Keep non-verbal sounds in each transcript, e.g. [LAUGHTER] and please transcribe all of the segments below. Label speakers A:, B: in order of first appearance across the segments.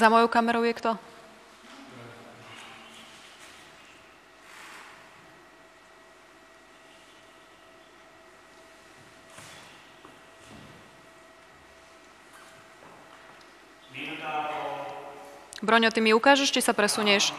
A: Za mojou kamerou je kto? Broňo, ty mi ukážeš, či sa presunieš?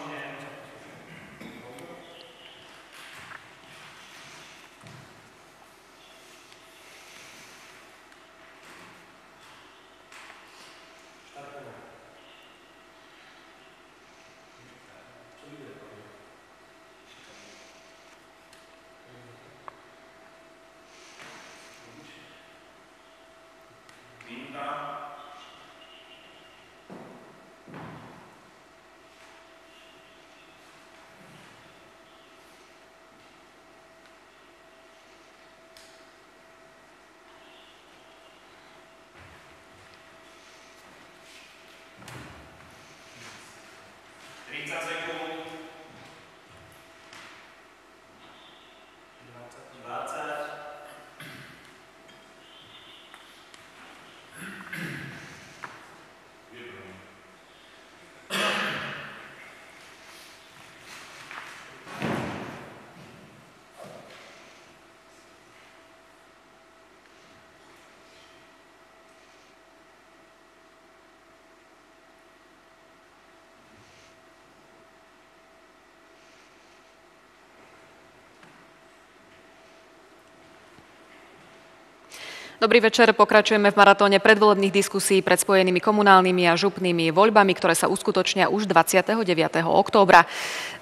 A: Dobrý večer, pokračujeme v maratóne predvolebných diskusí pred spojenými komunálnymi a župnými voľbami, ktoré sa uskutočnia už 29. októbra.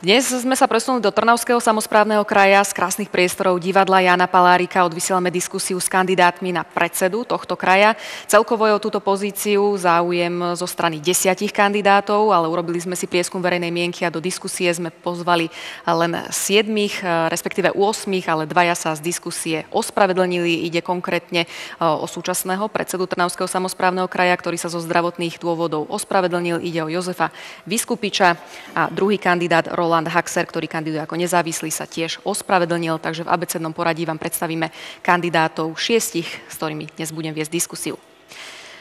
A: Dnes sme sa presunuli do Trnavského samozprávneho kraja z krásnych priestorov divadla Jana Palárika. Odvysielame diskusiu s kandidátmi na predsedu tohto kraja. Celkovo je o túto pozíciu záujem zo strany desiatich kandidátov, ale urobili sme si prieskum verejnej mienky a do diskusie sme pozvali len siedmých, respektíve 8, ale dvaja sa z diskusie ospravedlnili. Ide konkrétne o súčasného predsedu Trnavského samozprávneho kraja, ktorý sa zo zdravotných dôvodov ospravedlnil. Ide o Jozefa Vyskupiča a druhý kandidát Roland Haxer, ktorý kandiduje ako nezávislý, sa tiež ospravedlnil. Takže v abecednom poradí vám predstavíme kandidátov šiestich, s ktorými dnes budem viesť diskusiu.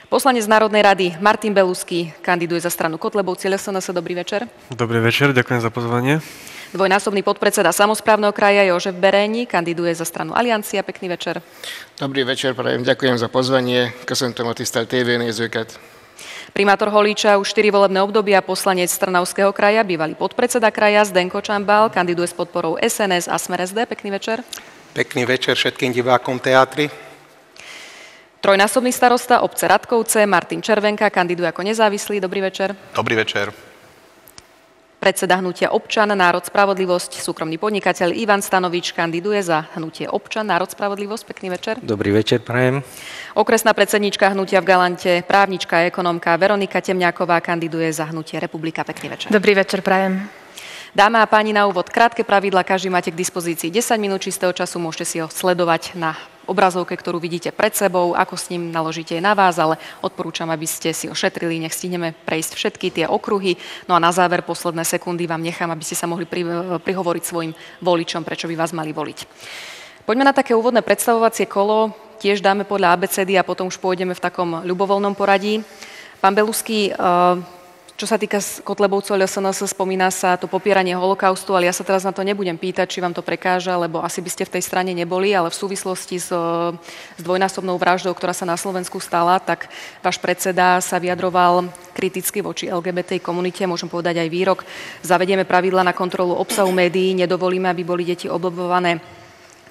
A: Poslanec Národnej rady Martin Belusky kandiduje za stranu Kotlebovci LSNS. Dobrý večer.
B: Dobrý večer, ďakujem za pozvanie.
A: Dvojnásobný podpredseda samozprávneho kraja Jožef Beréni kandiduje za stranu Aliancia. Pekný večer.
C: Dobrý večer, prajem, ďakujem za pozvanie. Köszöntöm a tisztelt tévénézőket.
A: Primátor Holíča už 4 volebné obdobia, poslanec Trnavského kraja, bývalý podpredseda kraja Zdenko Čambal, kandiduje s podporou SNS a Smer SD. Pekný večer.
D: Pekný večer všetkým divákom teatry.
A: Trojnásobný starosta obce Radkovce Martin Červenka kandiduje ako nezávislý. Dobrý večer.
D: Dobrý večer.
A: Predseda hnutia Občan, Národ, Spravodlivosť, súkromný podnikateľ Ivan Stanovič kandiduje za hnutie Občan, Národ, Spravodlivosť. Pekný večer.
E: Dobrý večer, prajem.
A: Okresná predsednička hnutia v Galante, právnička a ekonomka Veronika Temňáková kandiduje za hnutie Republika. Pekný večer.
F: Dobrý večer, prajem.
A: Dáma a páni, na úvod krátke pravidla, každý máte k dispozícii 10 minút čistého času, môžete si ho sledovať na obrazovke, ktorú vidíte pred sebou, ako s ním naložíte je na vás, ale odporúčam, aby ste si ho šetrili, nech stihneme prejsť všetky tie okruhy. No a na záver posledné sekundy vám nechám, aby ste sa mohli pri, prihovoriť svojim voličom, prečo by vás mali voliť. Poďme na také úvodné predstavovacie kolo, tiež dáme podľa ABCD a potom už pôjdeme v takom ľubovoľnom poradí. Pán Belusky, čo sa týka Kotlebovcov LSNS, spomína sa to popieranie holokaustu, ale ja sa teraz na to nebudem pýtať, či vám to prekáža, lebo asi by ste v tej strane neboli, ale v súvislosti s, s dvojnásobnou vraždou, ktorá sa na Slovensku stala, tak váš predseda sa vyjadroval kriticky voči LGBT komunite, môžem povedať aj výrok. Zavedieme pravidla na kontrolu obsahu médií, nedovolíme, aby boli deti oblbované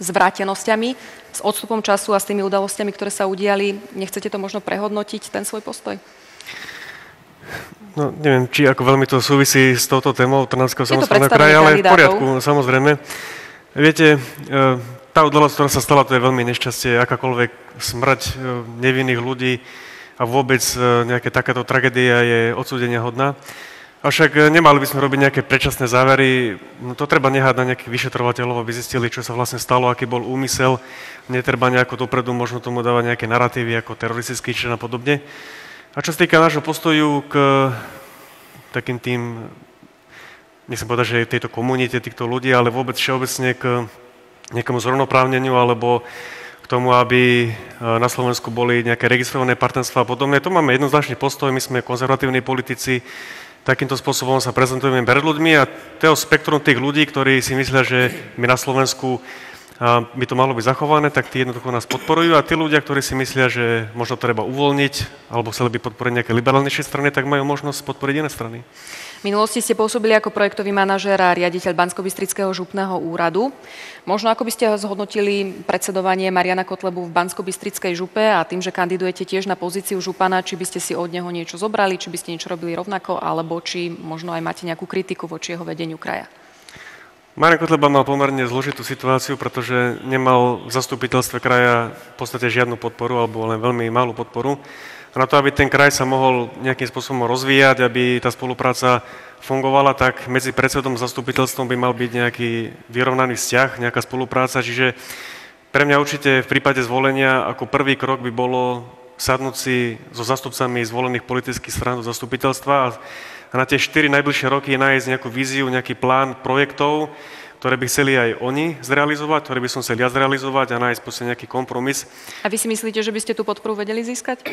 A: zvrátenosťami, s odstupom času a s tými udalostiami, ktoré sa udiali. Nechcete to možno prehodnotiť, ten svoj postoj?
B: No, neviem, či ako veľmi to súvisí s touto témou Trnavského samozprávneho kraja, ale v poriadku, samozrejme. Viete, e, tá udalosť, ktorá sa stala, to je veľmi nešťastie, akákoľvek smrť e, nevinných ľudí a vôbec e, nejaké takáto tragédia je odsúdenia hodná. Avšak nemali by sme robiť nejaké predčasné závery, no to treba nehať na nejakých vyšetrovateľov, aby zistili, čo sa vlastne stalo, aký bol úmysel. Netreba nejako dopredu možno tomu dávať nejaké narratívy ako teroristický čin a podobne. A čo sa týka nášho postoju k takým tým, nechcem povedať, že tejto komunite, týchto ľudí, ale vôbec všeobecne k nejakému zrovnoprávneniu alebo k tomu, aby na Slovensku boli nejaké registrované partnerstva a podobne. Tu máme jednoznačný postoj, my sme konzervatívni politici, takýmto spôsobom sa prezentujeme pred ľuďmi a to spektrum tých ľudí, ktorí si myslia, že my na Slovensku by to malo byť zachované, tak tí jednoducho nás podporujú a tí ľudia, ktorí si myslia, že možno treba uvoľniť alebo chceli by podporiť nejaké liberálnejšie strany, tak majú možnosť podporiť iné strany.
A: V minulosti ste pôsobili ako projektový manažér a riaditeľ bansko župného úradu. Možno ako by ste zhodnotili predsedovanie Mariana Kotlebu v bansko župe a tým, že kandidujete tiež na pozíciu župana, či by ste si od neho niečo zobrali, či by ste niečo robili rovnako, alebo či možno aj máte nejakú kritiku voči jeho vedeniu kraja?
B: Marian Kotleba mal pomerne zložitú situáciu, pretože nemal v zastupiteľstve kraja v podstate žiadnu podporu, alebo len veľmi malú podporu. A na to, aby ten kraj sa mohol nejakým spôsobom rozvíjať, aby tá spolupráca fungovala, tak medzi predsedom a zastupiteľstvom by mal byť nejaký vyrovnaný vzťah, nejaká spolupráca. Čiže pre mňa určite v prípade zvolenia ako prvý krok by bolo sadnúť si so zastupcami zvolených politických strán do zastupiteľstva a a na tie 4 najbližšie roky nájsť nejakú víziu, nejaký plán projektov, ktoré by chceli aj oni zrealizovať, ktoré by som chcel ja zrealizovať a nájsť proste nejaký kompromis.
A: A vy si myslíte, že by ste tú podporu vedeli získať?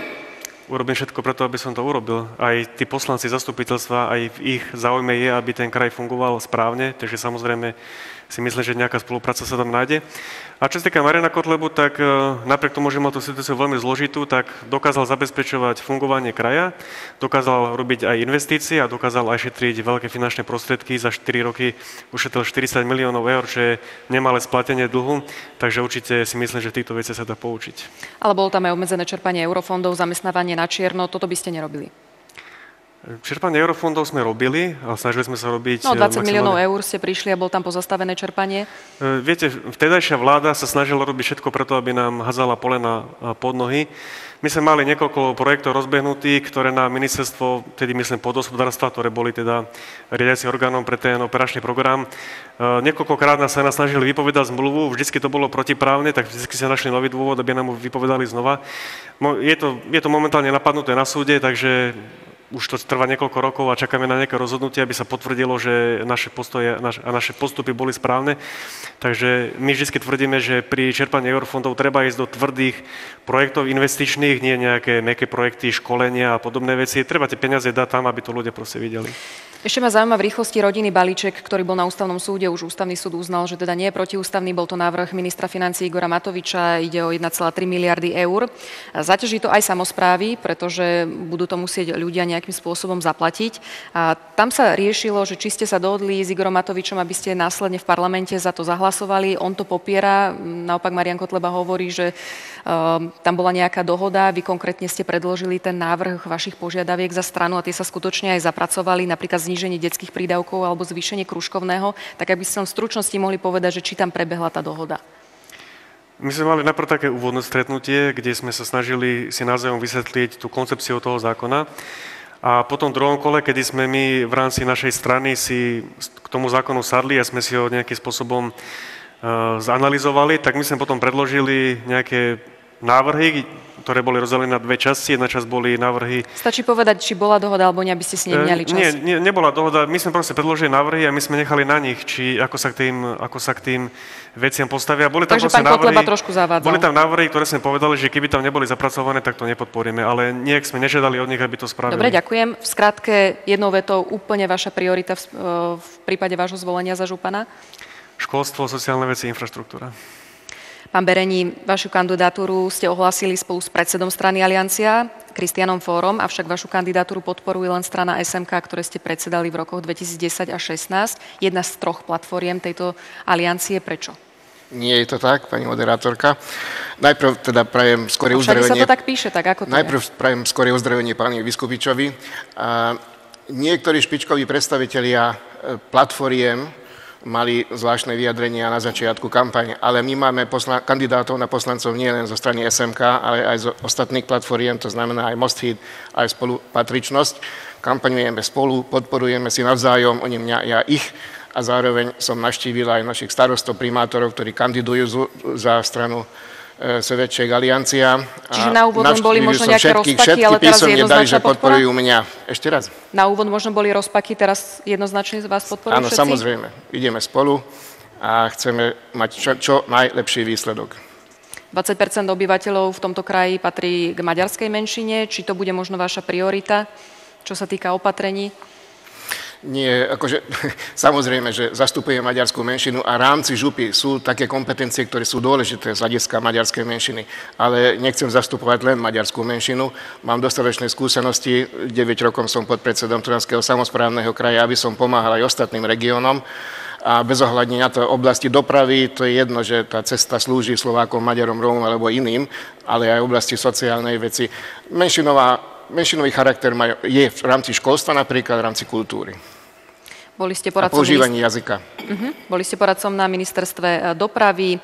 B: Urobím všetko preto, aby som to urobil. Aj tí poslanci zastupiteľstva, aj v ich záujme je, aby ten kraj fungoval správne, takže samozrejme si myslím, že nejaká spolupráca sa tam nájde. A čo sa týka Mariana Kotlebu, tak e, napriek tomu, že mal tú situáciu veľmi zložitú, tak dokázal zabezpečovať fungovanie kraja, dokázal robiť aj investície a dokázal aj šetriť veľké finančné prostriedky. Za 4 roky ušetril 40 miliónov eur, čo je nemalé splatenie dlhu, takže určite si myslím, že týchto veciach sa dá poučiť.
A: Ale bolo tam aj obmedzené čerpanie eurofondov, zamestnávanie na čierno, toto by ste nerobili?
B: Čerpanie eurofondov sme robili a snažili sme sa robiť...
A: No 20 maximálne... miliónov eur ste prišli a bol tam pozastavené čerpanie.
B: E, viete, vtedajšia vláda sa snažila robiť všetko preto, aby nám hazala polena pod nohy. My sme mali niekoľko projektov rozbehnutých, ktoré na ministerstvo, tedy myslím podhospodárstva, ktoré boli teda riadiaci orgánom pre ten operačný program, niekoľkokrát nás sa nás snažili vypovedať zmluvu, vždycky to bolo protiprávne, tak vždycky sa našli nový dôvod, aby nám vypovedali znova. Je to, je to momentálne napadnuté na súde, takže už to trvá niekoľko rokov a čakáme na nejaké rozhodnutie, aby sa potvrdilo, že naše postoje naš, a naše postupy boli správne. Takže my vždy tvrdíme, že pri čerpaní eurofondov treba ísť do tvrdých projektov investičných, nie nejaké meké projekty, školenia a podobné veci. Treba tie peniaze dať tam, aby to ľudia proste videli.
A: Ešte ma zaujíma v rýchlosti rodiny balíček, ktorý bol na ústavnom súde. Už ústavný súd uznal, že teda nie je protiústavný. Bol to návrh ministra financí Igora Matoviča. Ide o 1,3 miliardy eur. Zaťaží to aj samozprávy, pretože budú to musieť ľudia nejakým spôsobom zaplatiť. A tam sa riešilo, že či ste sa dohodli s Igorom Matovičom, aby ste následne v parlamente za to zahlasovali. On to popiera. Naopak Marian Kotleba hovorí, že um, tam bola nejaká dohoda. Vy konkrétne ste predložili ten návrh vašich požiadaviek za stranu a tie sa skutočne aj zapracovali. Napríklad zníženie detských prídavkov alebo zvýšenie kružkovného, tak aby ste v stručnosti mohli povedať, že či tam prebehla tá dohoda.
B: My sme mali najprv také úvodné stretnutie, kde sme sa snažili si navzájom vysvetliť tú koncepciu toho zákona. A potom v druhom kole, kedy sme my v rámci našej strany si k tomu zákonu sadli a sme si ho nejakým spôsobom uh, zanalizovali, tak my sme potom predložili nejaké návrhy, ktoré boli rozdelené na dve časti. Jedna časť boli návrhy...
A: Stačí povedať, či bola dohoda, alebo nie, aby ste s ním mňali čas.
B: Nie, nie, nebola dohoda. My sme proste predložili návrhy a my sme nechali na nich, či ako sa k tým, ako sa k tým veciam postavia. Boli tam
A: Takže pán návrhy, Kotleba trošku zavádzal.
B: Boli tam návrhy, ktoré sme povedali, že keby tam neboli zapracované, tak to nepodporíme. Ale nejak sme nežiadali od nich, aby to spravili.
A: Dobre, ďakujem. V skratke jednou vetou úplne vaša priorita v, v prípade vášho zvolenia za župana?
B: Školstvo, sociálne veci, infraštruktúra.
A: Pán Berení, vašu kandidatúru ste ohlásili spolu s predsedom strany Aliancia, Kristianom Fórom, avšak vašu kandidatúru podporuje len strana SMK, ktoré ste predsedali v rokoch 2010 a 2016. Jedna z troch platformiem tejto aliancie. Prečo?
C: Nie je to tak, pani moderátorka. Najprv teda prajem skore
A: no,
C: uzdravenie...
A: sa to tak píše, tak ako to
C: Najprv
A: je?
C: prajem skore uzdravenie páni Vyskupičovi. A niektorí špičkoví predstavitelia e, platformiem mali zvláštne vyjadrenia na začiatku kampane. Ale my máme posla- kandidátov na poslancov nie len zo strany SMK, ale aj zo ostatných platformiem, to znamená aj Mosthit, aj spolupatričnosť. Kampaňujeme spolu, podporujeme si navzájom, oni mňa, ja ich a zároveň som naštívil aj našich starostov, primátorov, ktorí kandidujú za stranu E, Svedček Aliancia.
A: Čiže na úvod boli možno nejaké všetky, rozpaky, ale teraz dali,
C: že podporujú mňa. Ešte raz.
A: Na úvod možno boli rozpaky, teraz jednoznačne z vás podporujú
C: Áno,
A: všetci?
C: samozrejme. Ideme spolu a chceme mať čo, čo najlepší výsledok.
A: 20% obyvateľov v tomto kraji patrí k maďarskej menšine. Či to bude možno vaša priorita, čo sa týka opatrení?
C: Nie, akože [LAUGHS] samozrejme, že zastupujem maďarskú menšinu a rámci župy sú také kompetencie, ktoré sú dôležité z hľadiska maďarskej menšiny. Ale nechcem zastupovať len maďarskú menšinu. Mám dostatočné skúsenosti, 9 rokov som pod predsedom Trnavského samozprávneho kraja, aby som pomáhal aj ostatným regiónom. A bez ohľadne na to oblasti dopravy, to je jedno, že tá cesta slúži Slovákom, Maďarom, Rómom alebo iným, ale aj oblasti sociálnej veci. Menšinová, menšinový charakter je v rámci školstva napríklad, v rámci kultúry.
A: Boli ste poradcom...
C: A používanie jazyka.
A: Uh-huh. Boli ste poradcom na ministerstve e, dopravy.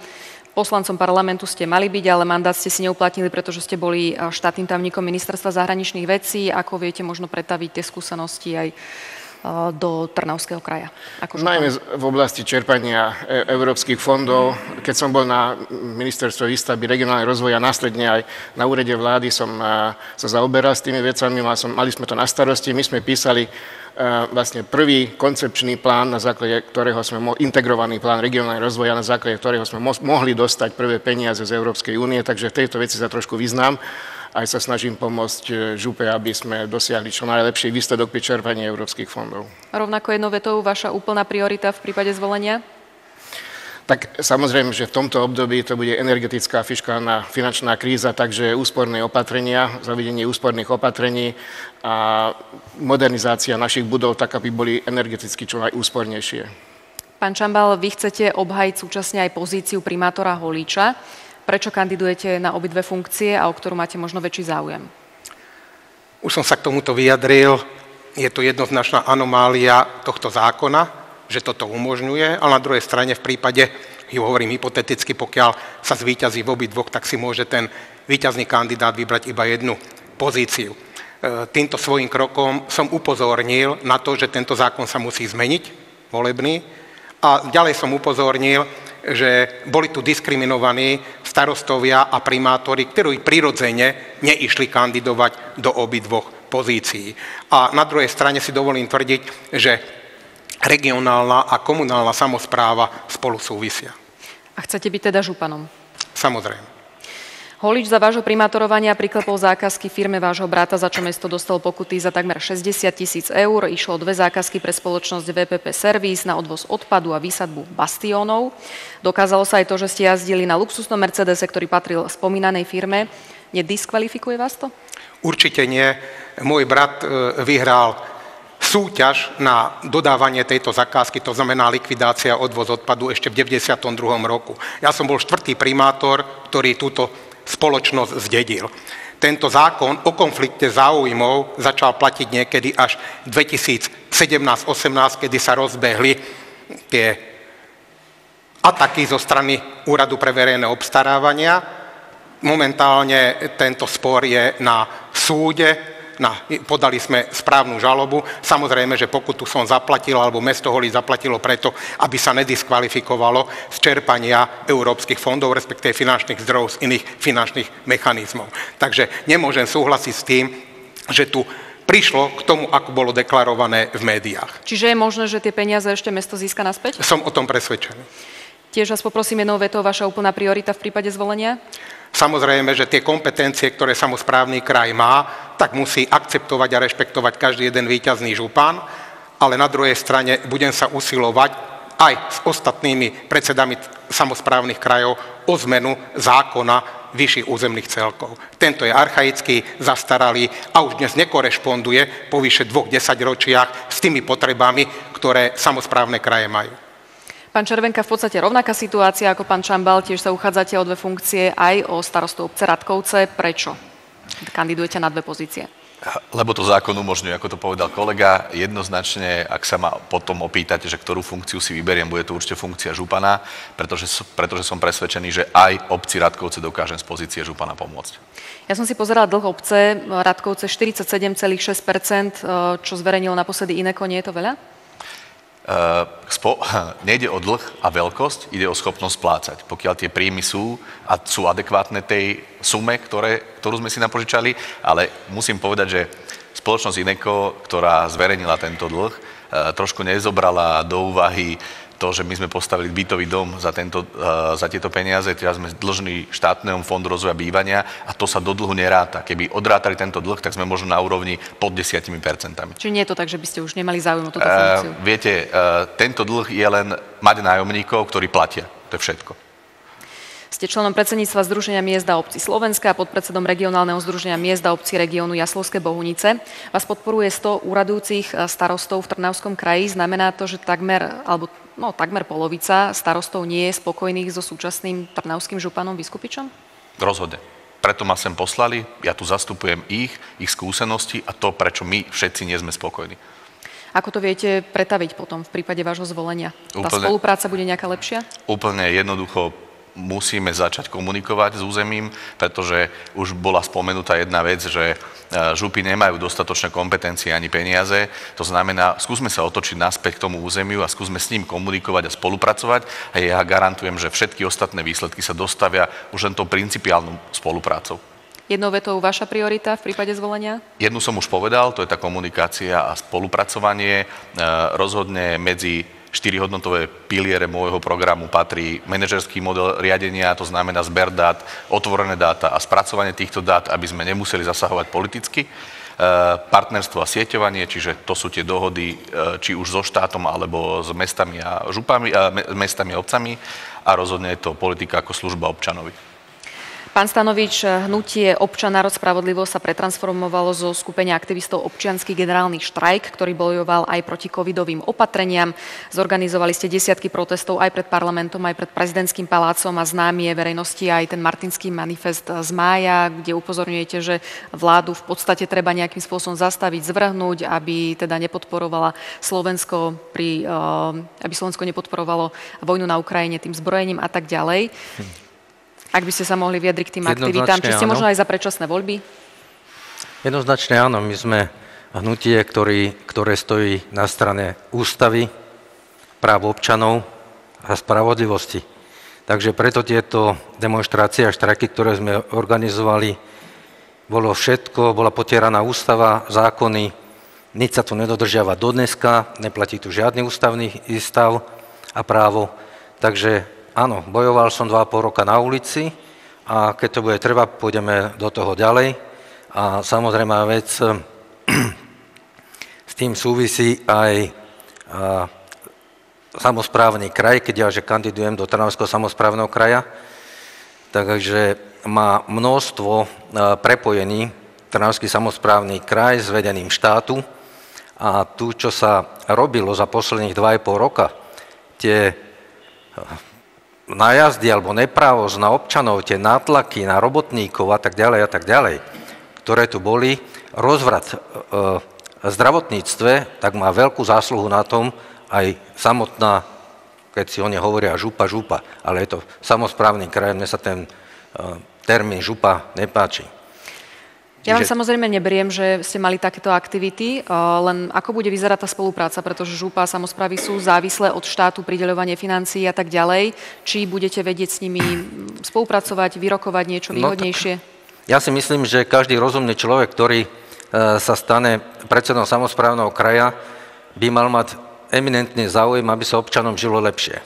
A: Poslancom parlamentu ste mali byť, ale mandát ste si neuplatnili, pretože ste boli e, štátnym tajomníkom ministerstva zahraničných vecí. Ako viete možno pretaviť tie skúsenosti aj e, do Trnavského kraja?
C: Ako Najmä v oblasti čerpania európskych fondov. Keď som bol na ministerstve výstavby regionálnej rozvoja, následne aj na úrade vlády som sa zaoberal s tými vecami, mali sme to na starosti, my sme písali vlastne prvý koncepčný plán, na základe ktorého sme mo- integrovaný plán regionálneho rozvoja, na základe ktorého sme mo- mohli dostať prvé peniaze z Európskej únie, takže v tejto veci sa trošku vyznám. Aj sa snažím pomôcť e, župe, aby sme dosiahli čo najlepší výsledok pri čerpaní európskych fondov.
A: Rovnako jednou vetou vaša úplná priorita v prípade zvolenia?
C: Tak samozrejme, že v tomto období to bude energetická fiskálna finančná kríza, takže úsporné opatrenia, zavedenie úsporných opatrení a modernizácia našich budov tak, aby boli energeticky čo najúspornejšie.
A: Pán Čambal, vy chcete obhajiť súčasne aj pozíciu primátora Holíča. Prečo kandidujete na obidve funkcie a o ktorú máte možno väčší záujem?
D: Už som sa k tomuto vyjadril. Je to jednoznačná anomália tohto zákona, že toto umožňuje, ale na druhej strane v prípade, ju hovorím hypoteticky, pokiaľ sa zvýťazí v obi dvoch, tak si môže ten výťazný kandidát vybrať iba jednu pozíciu. E, týmto svojim krokom som upozornil na to, že tento zákon sa musí zmeniť, volebný, a ďalej som upozornil, že boli tu diskriminovaní starostovia a primátori, ktorí prirodzene neišli kandidovať do obidvoch pozícií. A na druhej strane si dovolím tvrdiť, že regionálna a komunálna samozpráva spolu súvisia.
A: A chcete byť teda županom?
D: Samozrejme.
A: Holič za vášho primátorovania priklepol zákazky firme vášho brata, za čo mesto dostalo pokuty za takmer 60 tisíc eur. Išlo dve zákazky pre spoločnosť VPP Service na odvoz odpadu a výsadbu bastiónov. Dokázalo sa aj to, že ste jazdili na luxusnom Mercedese, ktorý patril spomínanej firme. Nediskvalifikuje vás to?
D: Určite nie. Môj brat e, vyhral súťaž na dodávanie tejto zakázky, to znamená likvidácia odvoz odpadu ešte v 92. roku. Ja som bol štvrtý primátor, ktorý túto spoločnosť zdedil. Tento zákon o konflikte záujmov začal platiť niekedy až 2017-18, kedy sa rozbehli tie ataky zo strany Úradu pre verejné obstarávania. Momentálne tento spor je na súde, na, podali sme správnu žalobu. Samozrejme, že pokutu som zaplatil, alebo mesto Holí zaplatilo preto, aby sa nediskvalifikovalo z čerpania európskych fondov, respektíve finančných zdrojov z iných finančných mechanizmov. Takže nemôžem súhlasiť s tým, že tu prišlo k tomu, ako bolo deklarované v médiách.
A: Čiže je možné, že tie peniaze ešte mesto získa naspäť?
D: Som o tom presvedčený.
A: Tiež vás poprosím jednou vetou, vaša úplná priorita v prípade zvolenia?
D: Samozrejme, že tie kompetencie, ktoré samozprávny kraj má, tak musí akceptovať a rešpektovať každý jeden výťazný župan, ale na druhej strane budem sa usilovať aj s ostatnými predsedami samozprávnych krajov o zmenu zákona vyšších územných celkov. Tento je archaický, zastaralý a už dnes nekorešponduje po vyše dvoch desaťročiach s tými potrebami, ktoré samozprávne kraje majú.
A: Pán Červenka, v podstate rovnaká situácia ako pán Čambal, tiež sa uchádzate o dve funkcie aj o starostu obce Radkovce. Prečo kandidujete na dve pozície?
E: Lebo to zákon umožňuje, ako to povedal kolega, jednoznačne, ak sa ma potom opýtate, že ktorú funkciu si vyberiem, bude to určite funkcia župana, pretože, pretože som presvedčený, že aj obci Radkovce dokážem z pozície župana pomôcť.
A: Ja som si pozerala dlh obce, Radkovce 47,6%, čo zverejnilo naposledy Ineko, nie je to veľa?
E: Uh, spo, [LAUGHS] nejde o dlh a veľkosť, ide o schopnosť splácať. Pokiaľ tie príjmy sú a sú adekvátne tej sume, ktoré, ktorú sme si napožičali, ale musím povedať, že spoločnosť Ineko, ktorá zverejnila tento dlh, uh, trošku nezobrala do úvahy to, že my sme postavili bytový dom za, tento, uh, za tieto peniaze, teraz sme dlžní štátnemu fondu rozvoja bývania a to sa do dlhu neráta. Keby odrátali tento dlh, tak sme možno na úrovni pod 10%.
A: Čiže nie je to tak, že by ste už nemali záujem o túto funkciu?
E: Uh, viete, uh, tento dlh je len mať nájomníkov, ktorí platia. To je všetko.
A: Ste členom predsedníctva Združenia miest a obcí Slovenska a podpredsedom regionálneho združenia miest a obcí regiónu Jaslovské Bohunice. Vás podporuje 100 úradujúcich eh, starostov v Trnavskom kraji. Znamená to, že takmer, alebo no, takmer polovica starostov nie je spokojných so súčasným trnavským županom Vyskupičom?
E: Rozhodne. Preto ma sem poslali, ja tu zastupujem ich, ich skúsenosti a to, prečo my všetci nie sme spokojní.
A: Ako to viete pretaviť potom v prípade vášho zvolenia? Tá úplne, spolupráca bude nejaká lepšia?
E: Úplne jednoducho musíme začať komunikovať s územím, pretože už bola spomenutá jedna vec, že e, župy nemajú dostatočné kompetencie ani peniaze. To znamená, skúsme sa otočiť naspäť k tomu územiu a skúsme s ním komunikovať a spolupracovať a ja garantujem, že všetky ostatné výsledky sa dostavia už len tou principiálnou spoluprácou.
A: Jednou vetou vaša priorita v prípade zvolenia?
E: Jednu som už povedal, to je tá komunikácia a spolupracovanie. E, rozhodne medzi štyri hodnotové piliere môjho programu patrí manažerský model riadenia, to znamená zber dát, otvorené dáta a spracovanie týchto dát, aby sme nemuseli zasahovať politicky. E, partnerstvo a sieťovanie, čiže to sú tie dohody e, či už so štátom alebo s mestami a župami, a mestami a obcami a rozhodne je to politika ako služba občanovi.
A: Pán Stanovič, hnutie Občan národ spravodlivosť sa pretransformovalo zo skupenia aktivistov občianský generálny štrajk, ktorý bojoval aj proti covidovým opatreniam. Zorganizovali ste desiatky protestov aj pred parlamentom, aj pred prezidentským palácom a známy je verejnosti aj ten martinský manifest z mája, kde upozorňujete, že vládu v podstate treba nejakým spôsobom zastaviť, zvrhnúť, aby teda nepodporovala Slovensko pri, eh, aby Slovensko nepodporovalo vojnu na Ukrajine tým zbrojením a tak ďalej. Hm. Ak by ste sa mohli vyjadriť k tým aktivitám, či ste áno. možno aj za predčasné voľby?
F: Jednoznačne áno, my sme hnutie, ktorý, ktoré stojí na strane ústavy, práv občanov a spravodlivosti. Takže preto tieto demonstrácie a štrajky, ktoré sme organizovali, bolo všetko, bola potieraná ústava, zákony, nič sa tu nedodržiava do dneska, neplatí tu žiadny ústavný stav a právo. Takže Áno, bojoval som 2,5 roka na ulici a keď to bude treba, pôjdeme do toho ďalej. A samozrejme vec, [CLEARS THROAT] s tým súvisí aj samozprávny kraj, keď ja že kandidujem do Trnavského samozprávneho kraja, takže má množstvo prepojení Trnavský samozprávny kraj s vedením štátu a tu, čo sa robilo za posledných 2,5 roka, tie najazdy alebo neprávosť na občanov, tie nátlaky na robotníkov a tak ďalej a tak ďalej, ktoré tu boli, rozvrat e, v zdravotníctve, tak má veľkú zásluhu na tom aj samotná, keď si oni hovoria župa, župa, ale je to samozprávny kraj, mne sa ten e, termín župa nepáči.
A: Ja vám samozrejme neberiem, že ste mali takéto aktivity, eh, len ako bude vyzerať tá spolupráca, pretože žúpa a samozprávy sú závislé od štátu, prideľovanie financií a tak ďalej. Či budete vedieť s nimi spolupracovať, vyrokovať niečo no výhodnejšie? No,
F: ja si myslím, že každý rozumný človek, ktorý eh, sa stane predsedom samozprávneho kraja, by mal mať eminentný záujem, aby sa občanom žilo lepšie.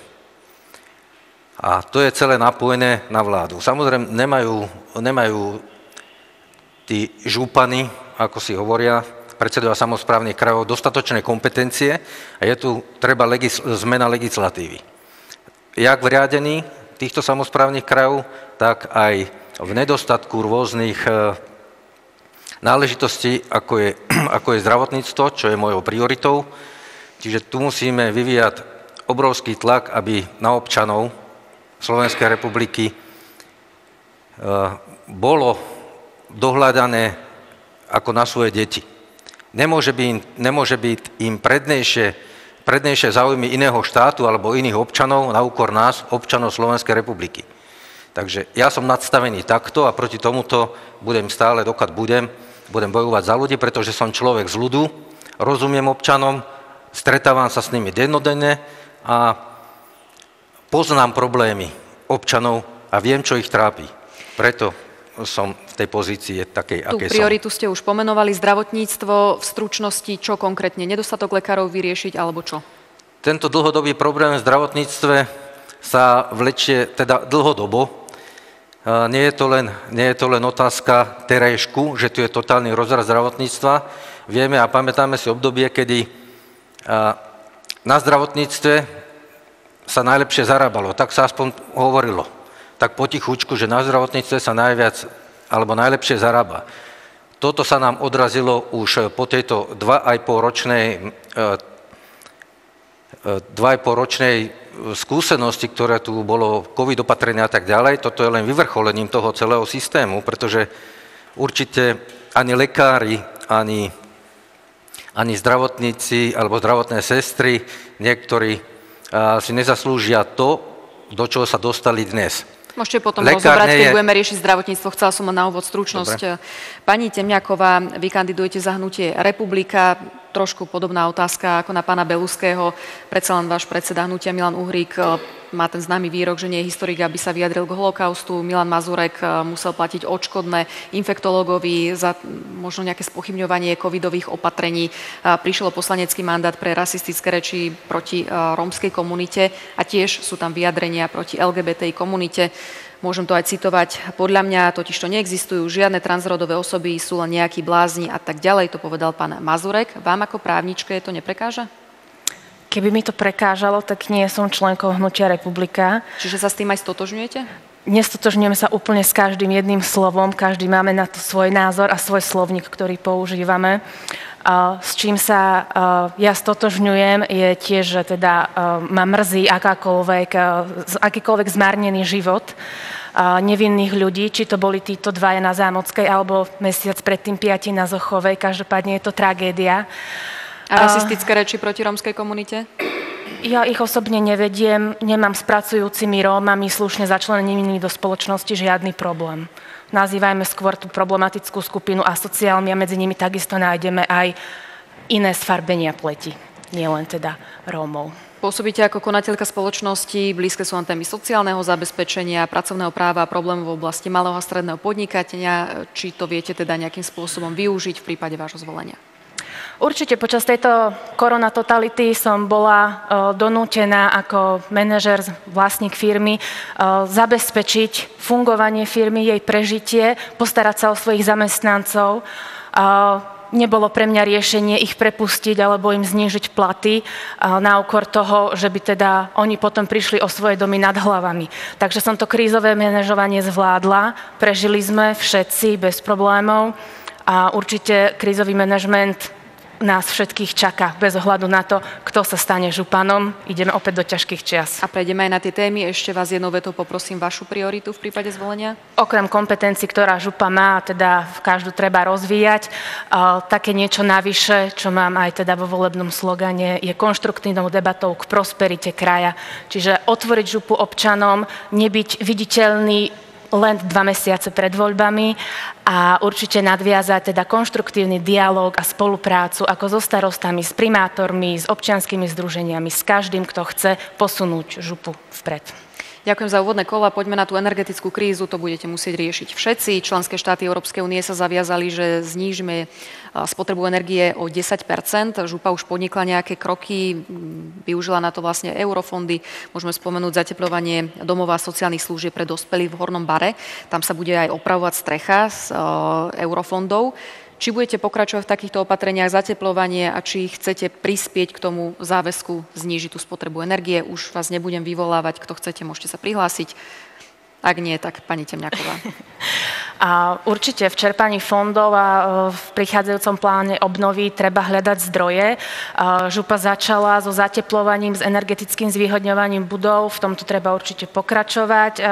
F: A to je celé napojené na vládu. Samozrejme, nemajú, nemajú tí žúpany, ako si hovoria, predsedovia samozprávnych krajov, dostatočné kompetencie a je tu treba legis- zmena legislatívy. Jak v riadení týchto samozprávnych krajov, tak aj v nedostatku rôznych e, náležitostí, ako je, [CLEARS THROAT] ako je zdravotníctvo, čo je mojou prioritou. Čiže tu musíme vyvíjať obrovský tlak, aby na občanov Slovenskej republiky e, bolo dohľadané ako na svoje deti. Nemôže byť, nemôže byť im prednejšie, prednejšie záujmy iného štátu alebo iných občanov na úkor nás, občanov Slovenskej republiky. Takže ja som nadstavený takto a proti tomuto budem stále, dokiaľ budem, budem bojovať za ľudí, pretože som človek z ľudu, rozumiem občanom, stretávam sa s nimi dennodenne a poznám problémy občanov a viem, čo ich trápi. Preto som v tej pozícii takej,
A: Tú prioritu som. ste už pomenovali, zdravotníctvo v stručnosti, čo konkrétne, nedostatok lekárov vyriešiť alebo čo?
F: Tento dlhodobý problém v zdravotníctve sa vlečie teda dlhodobo. Nie je to len, nie je to len otázka terajšku, že tu je totálny rozraz zdravotníctva. Vieme a pamätáme si obdobie, kedy na zdravotníctve sa najlepšie zarábalo, tak sa aspoň hovorilo. Tak potichučku, že na zdravotníctve sa najviac alebo najlepšie zarába. Toto sa nám odrazilo už po tejto 2,5 ročnej 2,5 ročnej skúsenosti, ktoré tu bolo COVID opatrenie a tak ďalej, toto je len vyvrcholením toho celého systému, pretože určite ani lekári, ani, ani zdravotníci alebo zdravotné sestry, niektorí si nezaslúžia to, do čoho sa dostali dnes.
A: Môžete potom rozobrať, keď je... budeme riešiť zdravotníctvo. Chcela som na úvod stručnosť. Dobre. Pani Temňaková, vy kandidujete za hnutie Republika trošku podobná otázka ako na pána Beluského. Predsa len váš predseda hnutia Milan Uhrík e, má ten známy výrok, že nie je historik, aby sa vyjadril k holokaustu. Milan Mazurek e, musel platiť odškodné infektológovi za možno nejaké spochybňovanie covidových opatrení. E, prišiel poslanecký mandát pre rasistické reči proti rómskej komunite a tiež sú tam vyjadrenia proti LGBTI komunite. Môžem to aj citovať. Podľa mňa totiž to neexistujú žiadne transrodové osoby, sú len nejakí blázni a tak ďalej. To povedal pán Mazurek. Vám ako právničke to neprekáža?
G: Keby mi to prekážalo, tak nie som členkou Hnutia republika.
A: Čiže sa s tým aj stotožňujete?
G: Nestotožňujeme sa úplne s každým jedným slovom, každý máme na to svoj názor a svoj slovník, ktorý používame. S čím sa ja stotožňujem je tiež, že teda ma mrzí akákoľvek, akýkoľvek zmárnený život nevinných ľudí, či to boli títo dvaja na Zámockej alebo mesiac predtým piati na Zochovej. Každopádne je to tragédia.
A: A rasistické reči proti rómskej komunite?
G: Ja ich osobne nevediem, nemám s pracujúcimi Rómami slušne začlenenými do spoločnosti žiadny problém. Nazývajme skôr tú problematickú skupinu asociálmi a medzi nimi takisto nájdeme aj iné sfarbenia pleti, nielen teda Rómov.
A: Pôsobíte ako konateľka spoločnosti, blízke sú vám témy sociálneho zabezpečenia, pracovného práva a problémov v oblasti malého a stredného podnikania. Či to viete teda nejakým spôsobom využiť v prípade vášho zvolenia?
G: Určite počas tejto korona totality som bola uh, donútená ako manažer, vlastník firmy uh, zabezpečiť fungovanie firmy, jej prežitie, postarať sa o svojich zamestnancov. Uh, nebolo pre mňa riešenie ich prepustiť alebo im znížiť platy na úkor toho, že by teda oni potom prišli o svoje domy nad hlavami. Takže som to krízové manažovanie zvládla, prežili sme všetci bez problémov a určite krízový manažment nás všetkých čaká, bez ohľadu na to, kto sa stane županom. Ideme opäť do ťažkých čias.
A: A prejdeme aj na tie témy. Ešte vás jednou vetou poprosím vašu prioritu v prípade zvolenia.
G: Okrem kompetencií, ktorá župa má, teda v každú treba rozvíjať, také niečo navyše, čo mám aj teda vo volebnom slogane, je konštruktívnou debatou k prosperite kraja. Čiže otvoriť župu občanom, nebyť viditeľný len dva mesiace pred voľbami a určite nadviazať teda konštruktívny dialog a spoluprácu ako so starostami, s primátormi, s občianskými združeniami, s každým, kto chce posunúť župu vpred.
A: Ďakujem za úvodné kola. Poďme na tú energetickú krízu. To budete musieť riešiť všetci. Členské štáty Európskej únie sa zaviazali, že znížime spotrebu energie o 10% Župa už podnikla nejaké kroky, využila na to vlastne eurofondy. Môžeme spomenúť zateplovanie domov a sociálnych služieb pre dospelých v Hornom bare. Tam sa bude aj opravovať strecha z eurofondov. Či budete pokračovať v takýchto opatreniach zateplovanie a či chcete prispieť k tomu záväzku znížiť tú spotrebu energie. Už vás nebudem vyvolávať, kto chcete, môžete sa prihlásiť. Ak nie, tak pani Temňaková. [LAUGHS]
G: A určite v čerpaní fondov a e, v prichádzajúcom pláne obnovy treba hľadať zdroje. Župa začala so zateplovaním, s energetickým zvýhodňovaním budov, v tomto treba určite pokračovať. E,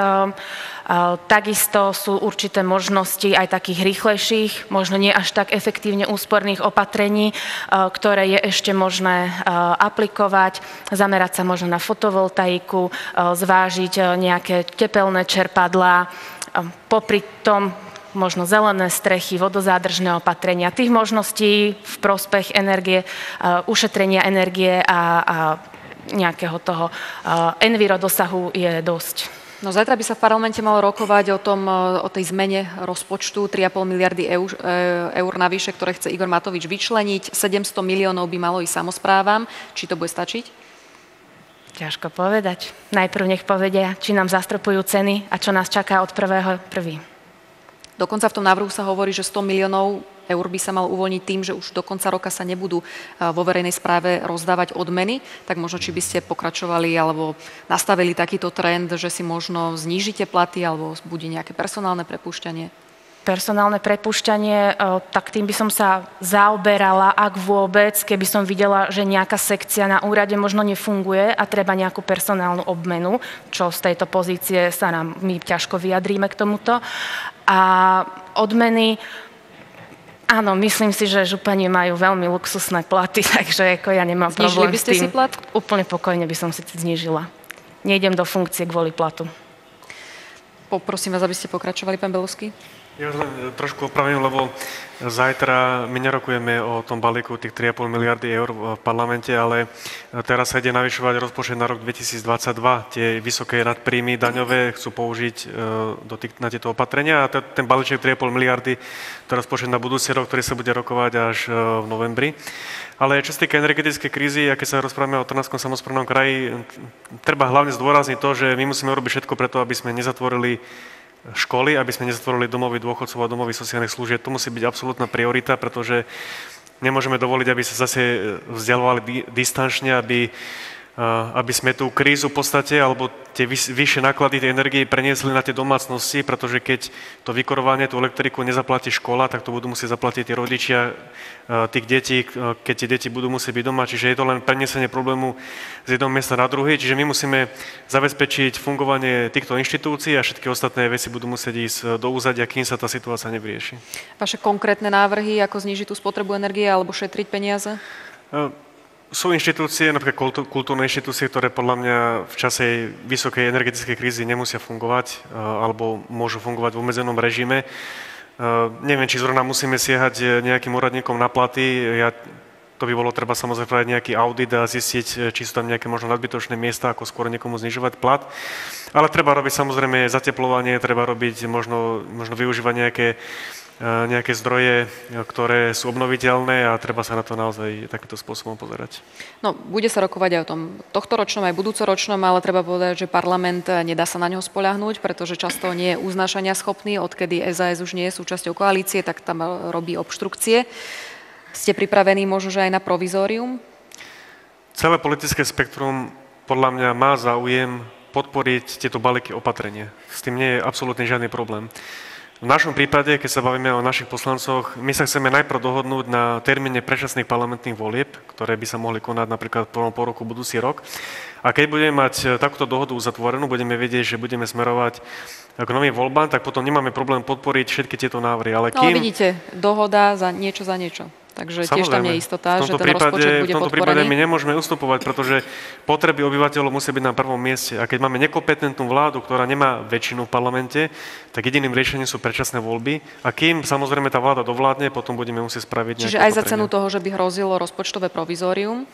G: Takisto sú určité možnosti aj takých rýchlejších, možno nie až tak efektívne úsporných opatrení, ktoré je ešte možné aplikovať, zamerať sa možno na fotovoltaiku, zvážiť nejaké tepelné čerpadlá, popri tom možno zelené strechy, vodozádržné opatrenia. Tých možností v prospech energie, ušetrenia energie a, a nejakého toho enviro dosahu je dosť.
A: No zajtra by sa v parlamente malo rokovať o, tom, o tej zmene rozpočtu 3,5 miliardy eur, e, eur navyše, ktoré chce Igor Matovič vyčleniť. 700 miliónov by malo ísť samozprávam. Či to bude stačiť?
G: Ťažko povedať. Najprv nech povedia, či nám zastropujú ceny a čo nás čaká od prvého prvý.
A: Dokonca v tom návrhu sa hovorí, že 100 miliónov eur by sa mal uvoľniť tým, že už do konca roka sa nebudú vo verejnej správe rozdávať odmeny, tak možno či by ste pokračovali alebo nastavili takýto trend, že si možno znížite platy alebo bude nejaké personálne prepušťanie?
G: Personálne prepušťanie, tak tým by som sa zaoberala, ak vôbec, keby som videla, že nejaká sekcia na úrade možno nefunguje a treba nejakú personálnu obmenu, čo z tejto pozície sa nám, my ťažko vyjadríme k tomuto. A odmeny, áno, myslím si, že župani majú veľmi luxusné platy, [LAUGHS] takže ako ja nemám
A: Znižili
G: problém
A: by ste
G: s tým.
A: si plat?
G: Úplne pokojne by som si znížila. Nejdem do funkcie kvôli platu.
A: Poprosím vás, aby ste pokračovali, pán Belovský.
B: Ja len trošku opravím, lebo zajtra my nerokujeme o tom balíku tých 3,5 miliardy eur v parlamente, ale teraz sa ide navyšovať rozpočet na rok 2022. Tie vysoké nadpríjmy daňové chcú použiť e, do tých, na tieto opatrenia a ten balíček 3,5 miliardy, to rozpočet na budúci rok, ktorý sa bude rokovať až e, v novembri. Ale čo sa týka energetickej krízy, a sa rozprávame o Trnavskom samozprávnom kraji, treba hlavne zdôrazniť to, že my musíme robiť všetko preto, aby sme nezatvorili školy, aby sme nezatvorili domovy dôchodcov a domovy sociálnych služieb. To musí byť absolútna priorita, pretože nemôžeme dovoliť, aby sa zase vzdialovali distančne, aby aby sme tú krízu v podstate, alebo tie vyššie náklady tej energie preniesli na tie domácnosti, pretože keď to vykorovanie, tú elektriku nezaplatí škola, tak to budú musieť zaplatiť tí rodičia tých detí, keď tie deti budú musieť byť doma. Čiže je to len preniesenie problému z jedného miesta na druhý. Čiže my musíme zabezpečiť fungovanie týchto inštitúcií a všetky ostatné veci budú musieť ísť do úzadia, kým sa tá situácia nevyrieši.
A: Vaše konkrétne návrhy, ako znižiť tú spotrebu energie alebo šetriť peniaze?
B: Sú inštitúcie, napríklad kultúrne inštitúcie, ktoré podľa mňa v čase vysokej energetickej krízy nemusia fungovať eh, alebo môžu fungovať v obmedzenom režime. Eh, neviem, či zrovna musíme siehať eh, nejakým úradníkom na platy. Ja, to by bolo treba samozrejme spraviť nejaký audit a zistiť, či sú tam nejaké možno nadbytočné miesta, ako skôr niekomu znižovať plat. Ale treba robiť samozrejme zateplovanie, treba robiť možno, možno využívať nejaké nejaké zdroje, ktoré sú obnoviteľné a treba sa na to naozaj takýmto spôsobom pozerať.
A: No, bude sa rokovať aj o tom tohtoročnom, aj budúcoročnom, ale treba povedať, že parlament eh, nedá sa na neho spoľahnúť, pretože často nie je uznášania schopný, odkedy SAS už nie je súčasťou koalície, tak tam eh, robí obštrukcie. Ste pripravení možno, že aj na provizórium?
B: Celé politické spektrum podľa mňa má záujem podporiť tieto balíky opatrenia. S tým nie je absolútne žiadny problém. V našom prípade, keď sa bavíme o našich poslancoch, my sa chceme najprv dohodnúť na termíne predčasných parlamentných volieb, ktoré by sa mohli konať napríklad po, po roku budúci rok. A keď budeme mať e, takúto dohodu uzatvorenú, budeme vedieť, že budeme smerovať k novým voľbám, tak potom nemáme problém podporiť všetky tieto návrhy.
A: Ale no, kým... No vidíte, dohoda za niečo za niečo. Takže tiež tam je istota, že ten prípade, rozpočet bude
B: V tomto
A: podporený.
B: prípade my nemôžeme ustupovať, pretože potreby obyvateľov musia byť na prvom mieste. A keď máme nekompetentnú vládu, ktorá nemá väčšinu v parlamente, tak jediným riešením sú predčasné voľby. A kým samozrejme tá vláda dovládne, potom budeme musieť spraviť
A: Čiže aj za cenu toho, že by hrozilo rozpočtové provizórium,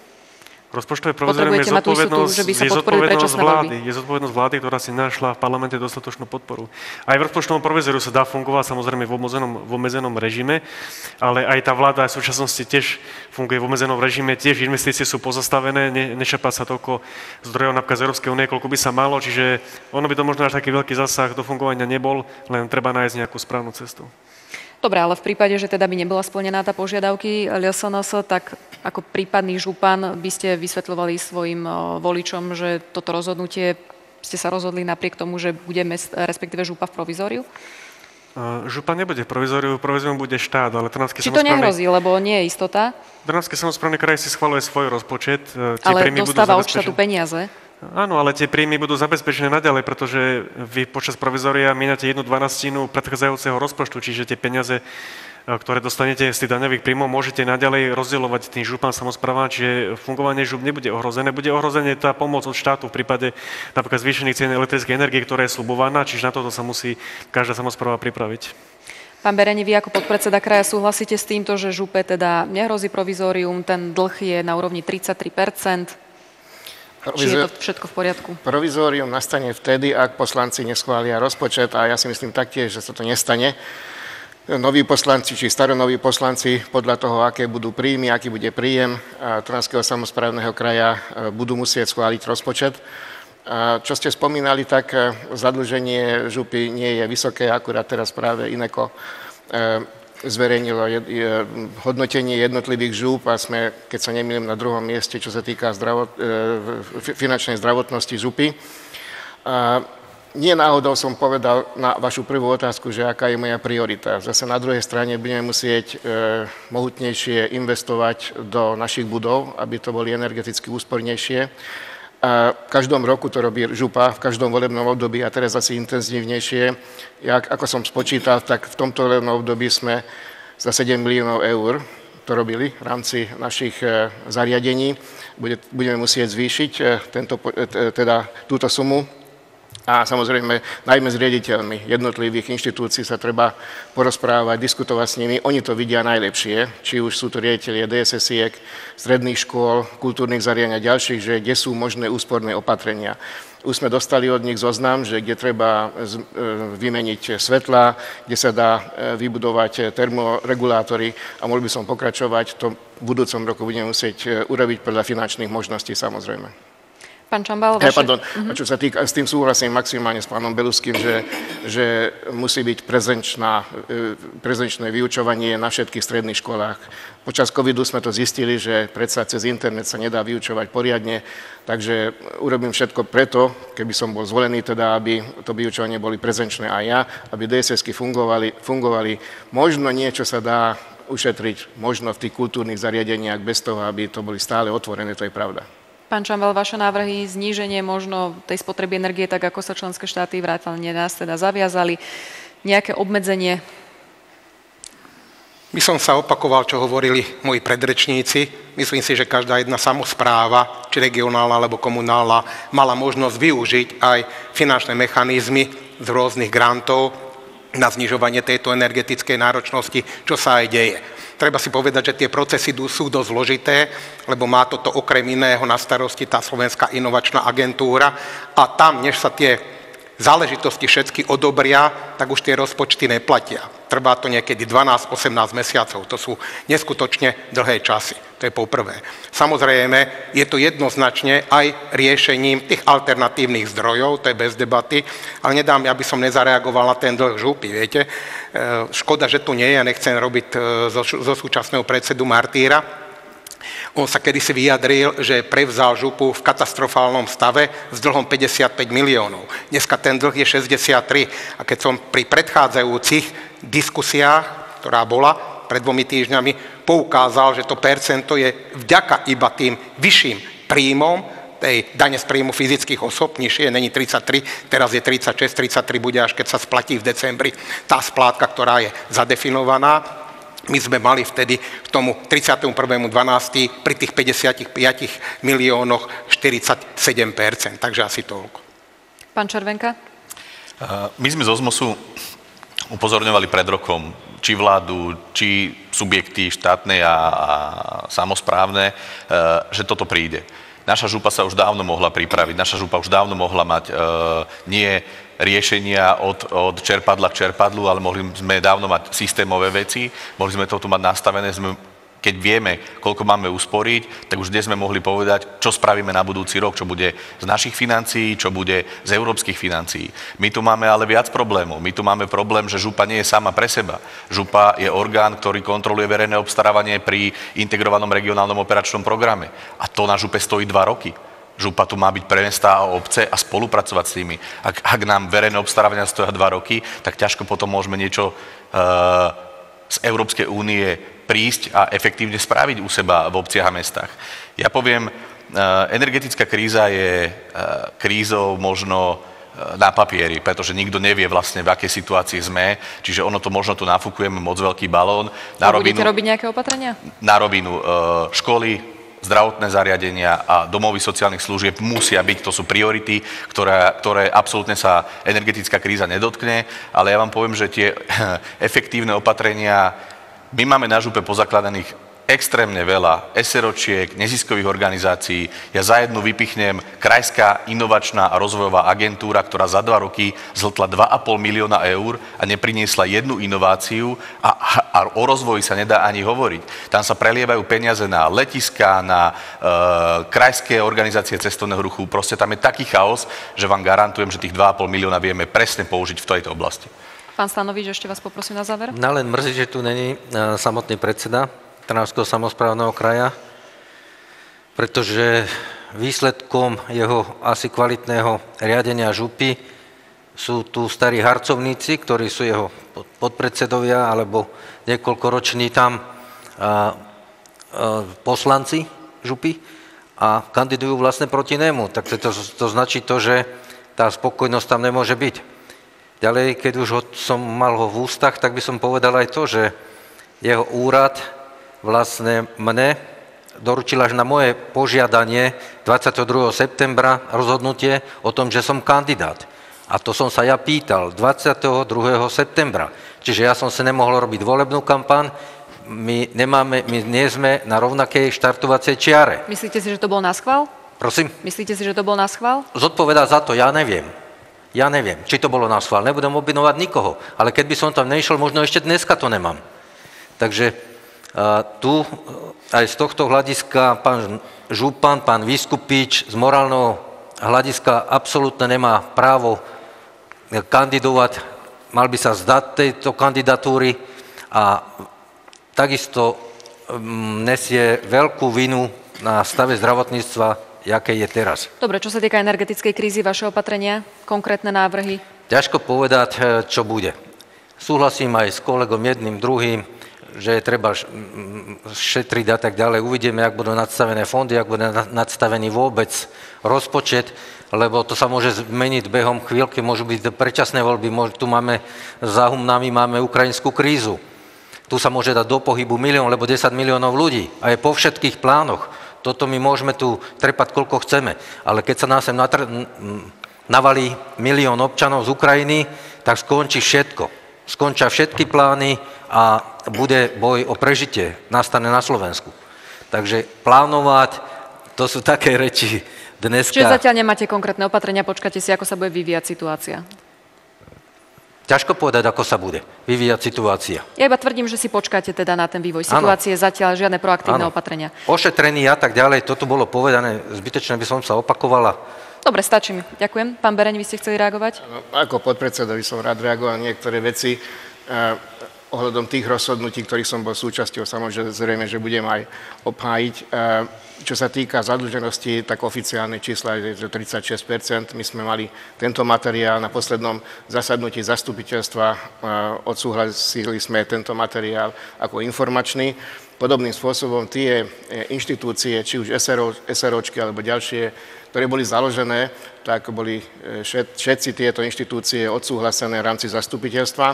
B: Rozpočtové provizorium je zodpovednosť, že by sa je zodpovednosť vlády. Je zodpovednosť vlády, ktorá si našla v parlamente dostatočnú podporu. Aj v rozpočtovom provizoriu sa dá fungovať samozrejme v obmedzenom, v obmedzenom režime, ale aj tá vláda aj v súčasnosti tiež funguje v obmedzenom režime, tiež investície sú pozastavené, ne, nešapá sa toľko zdrojov napríklad z Európskej únie, koľko by sa malo, čiže ono by to možno až taký veľký zásah do fungovania nebol, len treba nájsť nejakú správnu cestu.
A: Dobre, ale v prípade, že teda by nebola splnená tá požiadavky LSNS, tak ako prípadný župan by ste vysvetľovali svojim voličom, že toto rozhodnutie ste sa rozhodli napriek tomu, že bude mest, respektíve župa v provizóriu?
B: Župa nebude v provizóriu, provizórium bude štát, ale Trnavský
A: Či to nehrozí, lebo nie je istota?
B: Trnavský samozprávny kraj si schvaluje svoj rozpočet.
A: Tie ale dostáva od štátu peniaze.
B: Áno, ale tie príjmy budú zabezpečené naďalej, pretože vy počas provizória míňate jednu dvanastinu predchádzajúceho rozpočtu, čiže tie peniaze, e, ktoré dostanete z tých daňových príjmov, môžete naďalej rozdielovať tým župám samozprávam, čiže fungovanie žup nebude ohrozené. Bude ohrozené tá pomoc od štátu v prípade napríklad zvýšených cien elektrickej energie, ktorá je slubovaná, čiže na toto sa musí každá samozpráva pripraviť.
A: Pán Bereni, vy ako podpredseda kraja súhlasíte s týmto, že župe teda nehrozí provizórium, ten dlh je na úrovni 33 či je to všetko v poriadku?
C: Provizórium nastane vtedy, ak poslanci neschvália rozpočet a ja si myslím taktiež, že sa to nestane. noví poslanci či staronoví poslanci podľa toho, aké budú príjmy, aký bude príjem Trnavského samozprávneho kraja, budú musieť schváliť rozpočet. Čo ste spomínali, tak zadlženie župy nie je vysoké, akurát teraz práve Ineko zverejnilo hodnotenie jednotlivých žúb a sme, keď sa nemýlim, na druhom mieste, čo sa týka zdravot, e, finančnej zdravotnosti župy. Nie náhodou som povedal na vašu prvú otázku, že aká je moja priorita. Zase na druhej strane budeme musieť e, mohutnejšie investovať do našich budov, aby to boli energeticky úspornejšie. A v každom roku to robí župa, v každom volebnom období a teraz asi intenzívnejšie. Ja, ako som spočítal, tak v tomto volebnom období sme za 7 miliónov eur to robili v rámci našich e, zariadení. budeme musieť zvýšiť e, tento, e, teda túto sumu a samozrejme, najmä s riaditeľmi jednotlivých inštitúcií sa treba porozprávať, diskutovať s nimi. Oni to vidia najlepšie, či už sú to riaditeľie DSS-iek, stredných škôl, kultúrnych zariadení a ďalších, že kde sú možné úsporné opatrenia. Už sme dostali od nich zoznam, že kde treba e, vymeniť svetla, kde sa dá e, vybudovať termoregulátory a mohol by som pokračovať. To v budúcom roku budeme musieť e, urobiť podľa finančných možností samozrejme.
A: Pán Čambal,
C: vaše... pardon, uh-huh. čo sa týka, s tým súhlasím maximálne s pánom Beluským, že, že musí byť prezenčná, e, prezenčné vyučovanie na všetkých stredných školách. Počas covidu sme to zistili, že predsa cez internet sa nedá vyučovať poriadne, takže urobím všetko preto, keby som bol zvolený, teda, aby to vyučovanie boli prezenčné aj ja, aby DSS-ky fungovali, fungovali. Možno niečo sa dá ušetriť, možno v tých kultúrnych zariadeniach bez toho, aby to boli stále otvorené, to je pravda.
A: Pán Čambal, vaše návrhy, zníženie možno tej spotreby energie, tak ako sa členské štáty vrátane nás teda zaviazali, nejaké obmedzenie?
D: By som sa opakoval, čo hovorili moji predrečníci. Myslím si, že každá jedna samozpráva, či regionálna alebo komunálna, mala možnosť využiť aj finančné mechanizmy z rôznych grantov na znižovanie tejto energetickej náročnosti, čo sa aj deje. Treba si povedať, že tie procesy sú dosť zložité, lebo má toto okrem iného na starosti tá Slovenská inovačná agentúra. A tam, než sa tie záležitosti všetky odobria, tak už tie rozpočty neplatia. Trvá to niekedy 12-18 mesiacov. To sú neskutočne dlhé časy. To je poprvé. Samozrejme, je to jednoznačne aj riešením tých alternatívnych zdrojov, to je bez debaty, ale nedám, aby som nezareagoval na ten dlh žúpy, viete. E, škoda, že tu nie je, ja nechcem robiť e, zo, zo súčasného predsedu Martýra, on sa kedysi vyjadril, že prevzal župu v katastrofálnom stave s dlhom 55 miliónov. Dneska ten dlh je 63. A keď som pri predchádzajúcich diskusiách, ktorá bola pred dvomi týždňami, poukázal, že to percento je vďaka iba tým vyšším príjmom, tej dane z príjmu fyzických osob, nižšie, není 33, teraz je 36, 33 bude až keď sa splatí v decembri tá splátka, ktorá je zadefinovaná my sme mali vtedy k tomu 31.12. pri tých 55 miliónoch 47%, takže asi toľko.
A: Pán Červenka?
E: My sme z Ozmosu upozorňovali pred rokom či vládu, či subjekty štátne a, a samozprávne, e, že toto príde. Naša župa sa už dávno mohla pripraviť, naša župa už dávno mohla mať e, nie riešenia od, od čerpadla k čerpadlu, ale mohli sme dávno mať systémové veci, mohli sme to tu mať nastavené, sme, keď vieme, koľko máme usporiť, tak už dnes sme mohli povedať, čo spravíme na budúci rok, čo bude z našich financií, čo bude z európskych financií. My tu máme ale viac problémov. My tu máme problém, že župa nie je sama pre seba. Župa je orgán, ktorý kontroluje verejné obstarávanie pri integrovanom regionálnom operačnom programe. A to na župe stojí dva roky. Župa tu má byť pre mesta a obce a spolupracovať s nimi. Ak, ak nám verejné obstarávania stoja dva roky, tak ťažko potom môžeme niečo uh, z Európskej únie prísť a efektívne spraviť u seba v obciach a mestách. Ja poviem, uh, energetická kríza je uh, krízou možno na papieri, pretože nikto nevie vlastne, v akej situácii sme, čiže ono to možno tu nafúkujeme moc veľký balón.
A: Na a rovinu, budete robiť nejaké opatrenia?
E: Na rovinu školy, zdravotné zariadenia a domovy sociálnych služieb musia byť, to sú priority, ktoré, ktoré absolútne sa energetická kríza nedotkne, ale ja vám poviem, že tie [LAUGHS] efektívne opatrenia, my máme na župe pozakladaných extrémne veľa SROčiek, neziskových organizácií. Ja za jednu vypichnem Krajská inovačná a rozvojová agentúra, ktorá za dva roky zhltla 2,5 milióna eur a nepriniesla jednu inováciu a, a o rozvoji sa nedá ani hovoriť. Tam sa prelievajú peniaze na letiska, na e, krajské organizácie cestovného ruchu. Proste tam je taký chaos, že vám garantujem, že tých 2,5 milióna vieme presne použiť v tejto oblasti.
A: Pán Stanovič, ešte vás poprosím na záver.
F: No len mrzí, že tu není e, samotný predseda Trnavského samozprávneho kraja, pretože výsledkom jeho asi kvalitného riadenia župy sú tu starí harcovníci, ktorí sú jeho podpredsedovia alebo niekoľkoroční tam poslanci župy a kandidujú vlastne proti nému. Tak to, to značí to, že tá spokojnosť tam nemôže byť. Ďalej, keď už ho, som mal ho v ústach, tak by som povedal aj to, že jeho úrad vlastne mne doručil až na moje požiadanie 22. septembra rozhodnutie o tom, že som kandidát. A to som sa ja pýtal 22. septembra. Čiže ja som si nemohol robiť volebnú kampaň, my, nemáme, my nie sme na rovnakej štartovacej čiare.
A: Myslíte si, že to bol na schvál?
F: Prosím?
A: Myslíte si, že to bol na schvál?
F: Zodpovedá za to, ja neviem. Ja neviem, či to bolo na schvál. Nebudem obvinovať nikoho. Ale keď by som tam nešiel, možno ešte dneska to nemám. Takže tu aj z tohto hľadiska pán Župan, pán Vyskupič z morálneho hľadiska absolútne nemá právo kandidovať, mal by sa zdať tejto kandidatúry a takisto mm, nesie veľkú vinu na stave zdravotníctva, aké je teraz.
A: Dobre, čo sa týka energetickej krízy, vaše opatrenia, konkrétne návrhy?
F: Ťažko povedať, eh, čo bude. Súhlasím aj s kolegom jedným, druhým, že je treba šetriť a tak ďalej. Uvidíme, ak budú nadstavené fondy, ak bude nadstavený vôbec rozpočet, lebo to sa môže zmeniť behom chvíľky, môžu byť predčasné voľby, tu máme za humnami máme ukrajinskú krízu. Tu sa môže dať do pohybu milión, lebo 10 miliónov ľudí a je po všetkých plánoch. Toto my môžeme tu trepať, koľko chceme, ale keď sa nás sem navalí milión občanov z Ukrajiny, tak skončí všetko. Skončia všetky plány, a bude boj o prežitie, nastane na Slovensku. Takže plánovať, to sú také reči dneska.
A: Čiže zatiaľ nemáte konkrétne opatrenia, počkáte si, ako sa bude vyvíjať situácia.
F: Ťažko povedať, ako sa bude vyvíjať situácia.
A: Ja iba tvrdím, že si počkáte teda na ten vývoj situácie, ano. zatiaľ žiadne proaktívne ano. opatrenia.
F: Ošetrení a tak ďalej, toto bolo povedané, zbytečne by som sa opakovala.
A: Dobre, stačí mi. Ďakujem. Pán Bereň, vy ste chceli reagovať?
C: Ako podpredseda by som rád reagoval niektoré veci. Ohľadom tých rozhodnutí, ktorých som bol súčasťou, samozrejme, že budem aj obhájiť. E, čo sa týka zadlženosti, tak oficiálne čísla je 36% My sme mali tento materiál na poslednom zasadnutí zastupiteľstva, e, odsúhlasili sme tento materiál ako informačný. Podobným spôsobom tie inštitúcie, či už SRO, SROčky alebo ďalšie, ktoré boli založené, tak boli všetci tieto inštitúcie odsúhlasené v rámci zastupiteľstva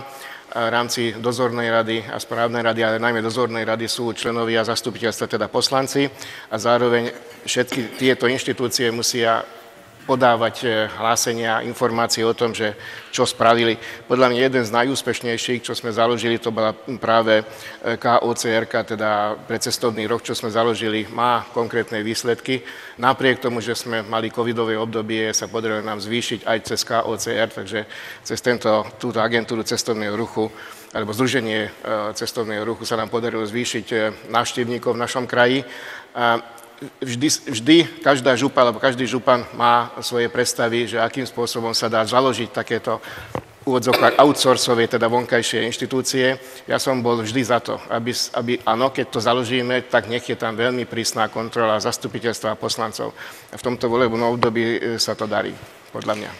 C: v rámci dozornej rady a správnej rady, ale najmä dozornej rady sú členovia zastupiteľstva, teda poslanci. A zároveň všetky tieto inštitúcie musia podávať e, hlásenia, informácie o tom, že čo spravili. Podľa mňa jeden z najúspešnejších, čo sme založili, to bola práve e, KOCR, teda pre cestovný rok, čo sme založili, má konkrétne výsledky. Napriek tomu, že sme mali covidové obdobie, sa podarilo nám zvýšiť aj cez KOCR, takže cez tento, túto agentúru cestovného ruchu alebo Združenie e, cestovného ruchu sa nám podarilo zvýšiť návštevníkov v našom kraji vždy, vždy každá župa, alebo každý župan má svoje predstavy, že akým spôsobom sa dá založiť takéto úvodzovkách outsourcové, teda vonkajšie inštitúcie. Ja som bol vždy za to, aby, aby áno, keď to založíme, tak nech je tam veľmi prísna kontrola zastupiteľstva a poslancov. V tomto volebnom období e, sa to darí, podľa mňa.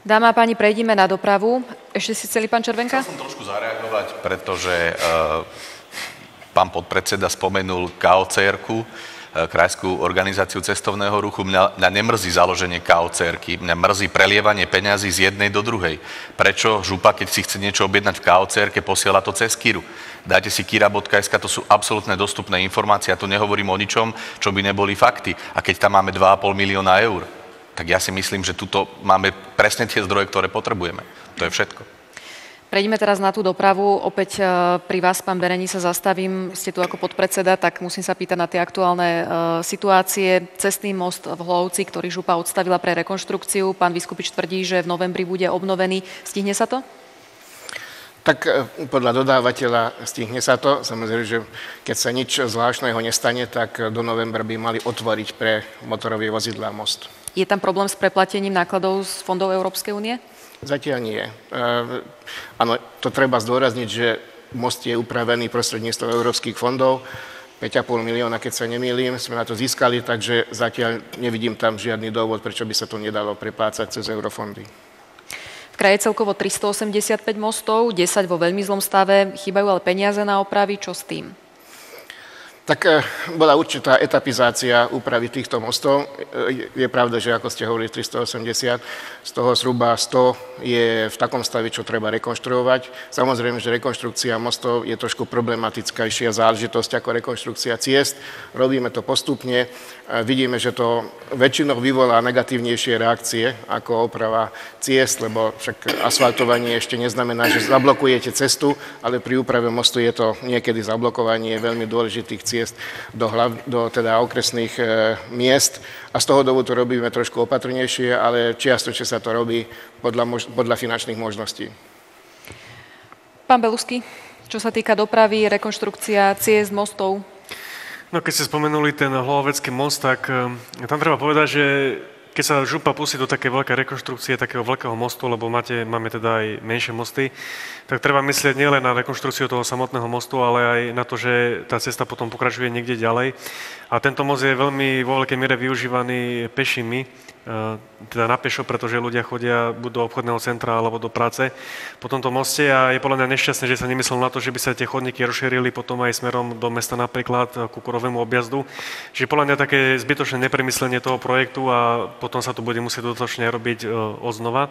A: Dáma a páni, prejdime na dopravu. Ešte si chceli, pán Červenka?
E: Chcel som trošku zareagovať, pretože uh, pán podpredseda spomenul KOCR-ku. E, krajskú organizáciu cestovného ruchu. Mňa, mňa nemrzí založenie KOCR-ky, mňa mrzí prelievanie peňazí z jednej do druhej. Prečo župa, keď si chce niečo objednať v KOCR-ke, posiela to cez Kiru? Dajte si kira.sk, to sú absolútne dostupné informácie, ja tu nehovorím o ničom, čo by neboli fakty. A keď tam máme 2,5 milióna eur, tak ja si myslím, že tuto máme presne tie zdroje, ktoré potrebujeme. To je všetko.
A: Prejdeme teraz na tú dopravu. Opäť e, pri vás, pán Berení, sa zastavím. Ste tu ako podpredseda, tak musím sa pýtať na tie aktuálne e, situácie. Cestný most v Hlovci, ktorý župa odstavila pre rekonštrukciu. Pán Vyskupič tvrdí, že v novembri bude obnovený. Stihne sa to?
C: Tak e, podľa dodávateľa stihne sa to. Samozrejme, že keď sa nič zvláštneho nestane, tak do novembra by mali otvoriť pre motorové vozidlá most.
A: Je tam problém s preplatením nákladov z fondov Európskej únie?
C: Zatiaľ nie. Áno, to treba zdôrazniť, že most je upravený prostredníctvom európskych fondov. 5,5 milióna, keď sa nemýlim, sme na to získali, takže zatiaľ nevidím tam žiadny dôvod, prečo by sa to nedalo preplácať cez eurofondy.
A: V kraje celkovo 385 mostov, 10 vo veľmi zlom stave, chýbajú ale peniaze na opravy, čo s tým?
C: Tak e, bola určitá etapizácia úpravy týchto mostov. E, je pravda, že ako ste hovorili 380, z toho zhruba 100 je v takom stave, čo treba rekonštruovať. Samozrejme, že rekonštrukcia mostov je trošku problematickejšia záležitosť ako rekonštrukcia ciest. Robíme to postupne. Vidíme, že to väčšinou vyvolá negatívnejšie reakcie ako oprava ciest, lebo však asfaltovanie ešte neznamená, že zablokujete cestu, ale pri úprave mostu je to niekedy zablokovanie veľmi dôležitých ciest do, hlav, do teda okresných e, miest a z toho dôvodu to robíme trošku opatrnejšie, ale čiastočne sa to robí podľa, mož, podľa finančných možností.
A: Pán Belusky, čo sa týka dopravy, rekonštrukcia ciest, mostov,
B: No keď ste spomenuli ten hlavovecký most, tak um, tam treba povedať, že keď sa župa pustí do také veľké rekonštrukcie takého veľkého mostu, lebo máte, máme teda aj menšie mosty, tak treba myslieť nielen na rekonštrukciu toho samotného mostu, ale aj na to, že tá cesta potom pokračuje niekde ďalej. A tento most je veľmi vo veľkej miere využívaný pešimi, teda na pešo, pretože ľudia chodia buď do obchodného centra alebo do práce po tomto moste a je podľa mňa nešťastné, že sa nemyslel na to, že by sa tie chodníky rozšírili potom aj smerom do mesta napríklad ku korovému objazdu. Čiže podľa mňa také zbytočné nepremyslenie toho projektu a potom sa to bude musieť dodatočne robiť e, oznova.